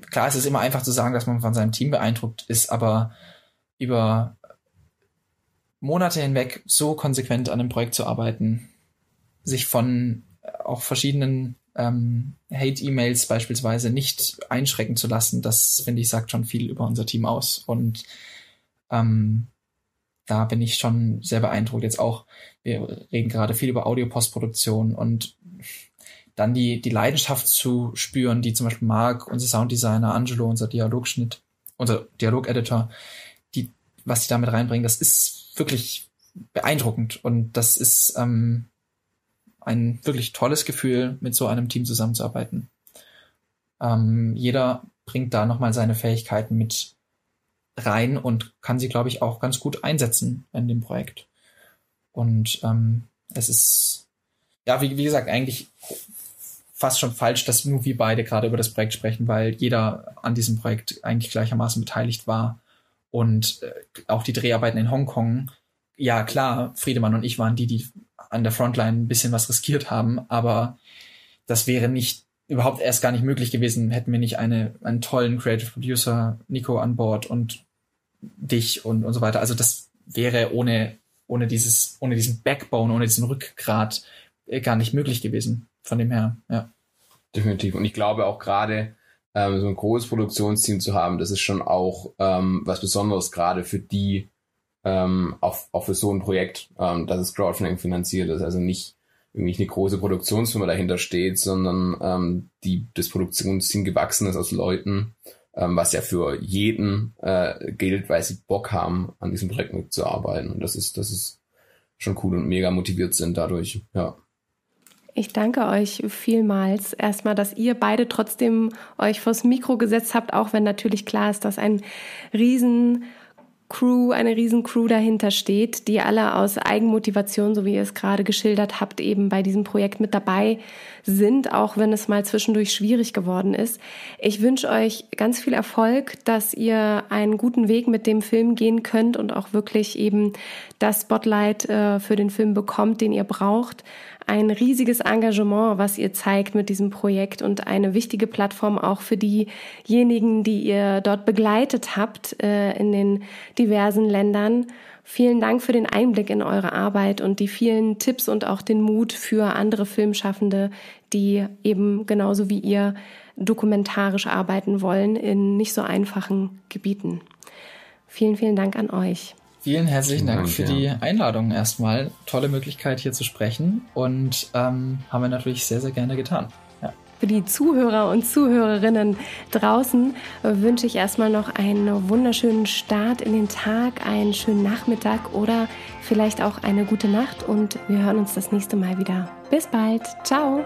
klar, es ist immer einfach zu sagen, dass man von seinem Team beeindruckt ist, aber über Monate hinweg so konsequent an einem Projekt zu arbeiten, sich von auch verschiedenen ähm, Hate-E-Mails beispielsweise nicht einschrecken zu lassen, das finde ich sagt schon viel über unser Team aus. Und ähm, da bin ich schon sehr beeindruckt. Jetzt auch, wir reden gerade viel über Audio-Postproduktion und dann die, die Leidenschaft zu spüren, die zum Beispiel Marc, unser Sounddesigner, Angelo, unser Dialogschnitt, unser Dialogeditor, die, was die damit reinbringen, das ist wirklich beeindruckend und das ist ähm, ein wirklich tolles Gefühl, mit so einem Team zusammenzuarbeiten. Ähm, jeder bringt da nochmal seine Fähigkeiten mit rein und kann sie, glaube ich, auch ganz gut einsetzen in dem Projekt. Und ähm, es ist, ja, wie, wie gesagt, eigentlich fast schon falsch, dass nur wir beide gerade über das Projekt sprechen, weil jeder an diesem Projekt eigentlich gleichermaßen beteiligt war. Und äh, auch die Dreharbeiten in Hongkong, ja klar, Friedemann und ich waren die, die an der Frontline ein bisschen was riskiert haben, aber das wäre nicht überhaupt erst gar nicht möglich gewesen, hätten wir nicht eine, einen tollen Creative Producer, Nico, an Bord und dich und, und so weiter. Also das wäre ohne, ohne dieses, ohne diesen Backbone, ohne diesen Rückgrat äh, gar nicht möglich gewesen. Von dem her, ja. Definitiv. Und ich glaube auch gerade, ähm, so ein großes Produktionsteam zu haben, das ist schon auch ähm, was Besonderes, gerade für die, ähm, auch, auch für so ein Projekt, ähm, dass es Crowdfunding finanziert ist. Also nicht irgendwie eine große Produktionsfirma dahinter steht, sondern ähm, die das Produktionsteam gewachsen ist aus Leuten, ähm, was ja für jeden äh, gilt, weil sie Bock haben, an diesem Projekt mitzuarbeiten. Und das ist, das ist schon cool und mega motiviert sind dadurch, ja. Ich danke euch vielmals erstmal, dass ihr beide trotzdem euch vors Mikro gesetzt habt, auch wenn natürlich klar ist, dass ein riesen Crew, eine riesen Crew dahinter steht, die alle aus Eigenmotivation, so wie ihr es gerade geschildert habt, eben bei diesem Projekt mit dabei sind, auch wenn es mal zwischendurch schwierig geworden ist. Ich wünsche euch ganz viel Erfolg, dass ihr einen guten Weg mit dem Film gehen könnt und auch wirklich eben das Spotlight äh, für den Film bekommt, den ihr braucht ein riesiges Engagement, was ihr zeigt mit diesem Projekt und eine wichtige Plattform auch für diejenigen, die ihr dort begleitet habt äh, in den diversen Ländern. Vielen Dank für den Einblick in eure Arbeit und die vielen Tipps und auch den Mut für andere Filmschaffende, die eben genauso wie ihr dokumentarisch arbeiten wollen in nicht so einfachen Gebieten. Vielen, vielen Dank an euch. Vielen herzlichen Dank, Dank für ja. die Einladung erstmal. Tolle Möglichkeit hier zu sprechen und ähm, haben wir natürlich sehr, sehr gerne getan. Ja. Für die Zuhörer und Zuhörerinnen draußen wünsche ich erstmal noch einen wunderschönen Start in den Tag, einen schönen Nachmittag oder vielleicht auch eine gute Nacht und wir hören uns das nächste Mal wieder. Bis bald. Ciao.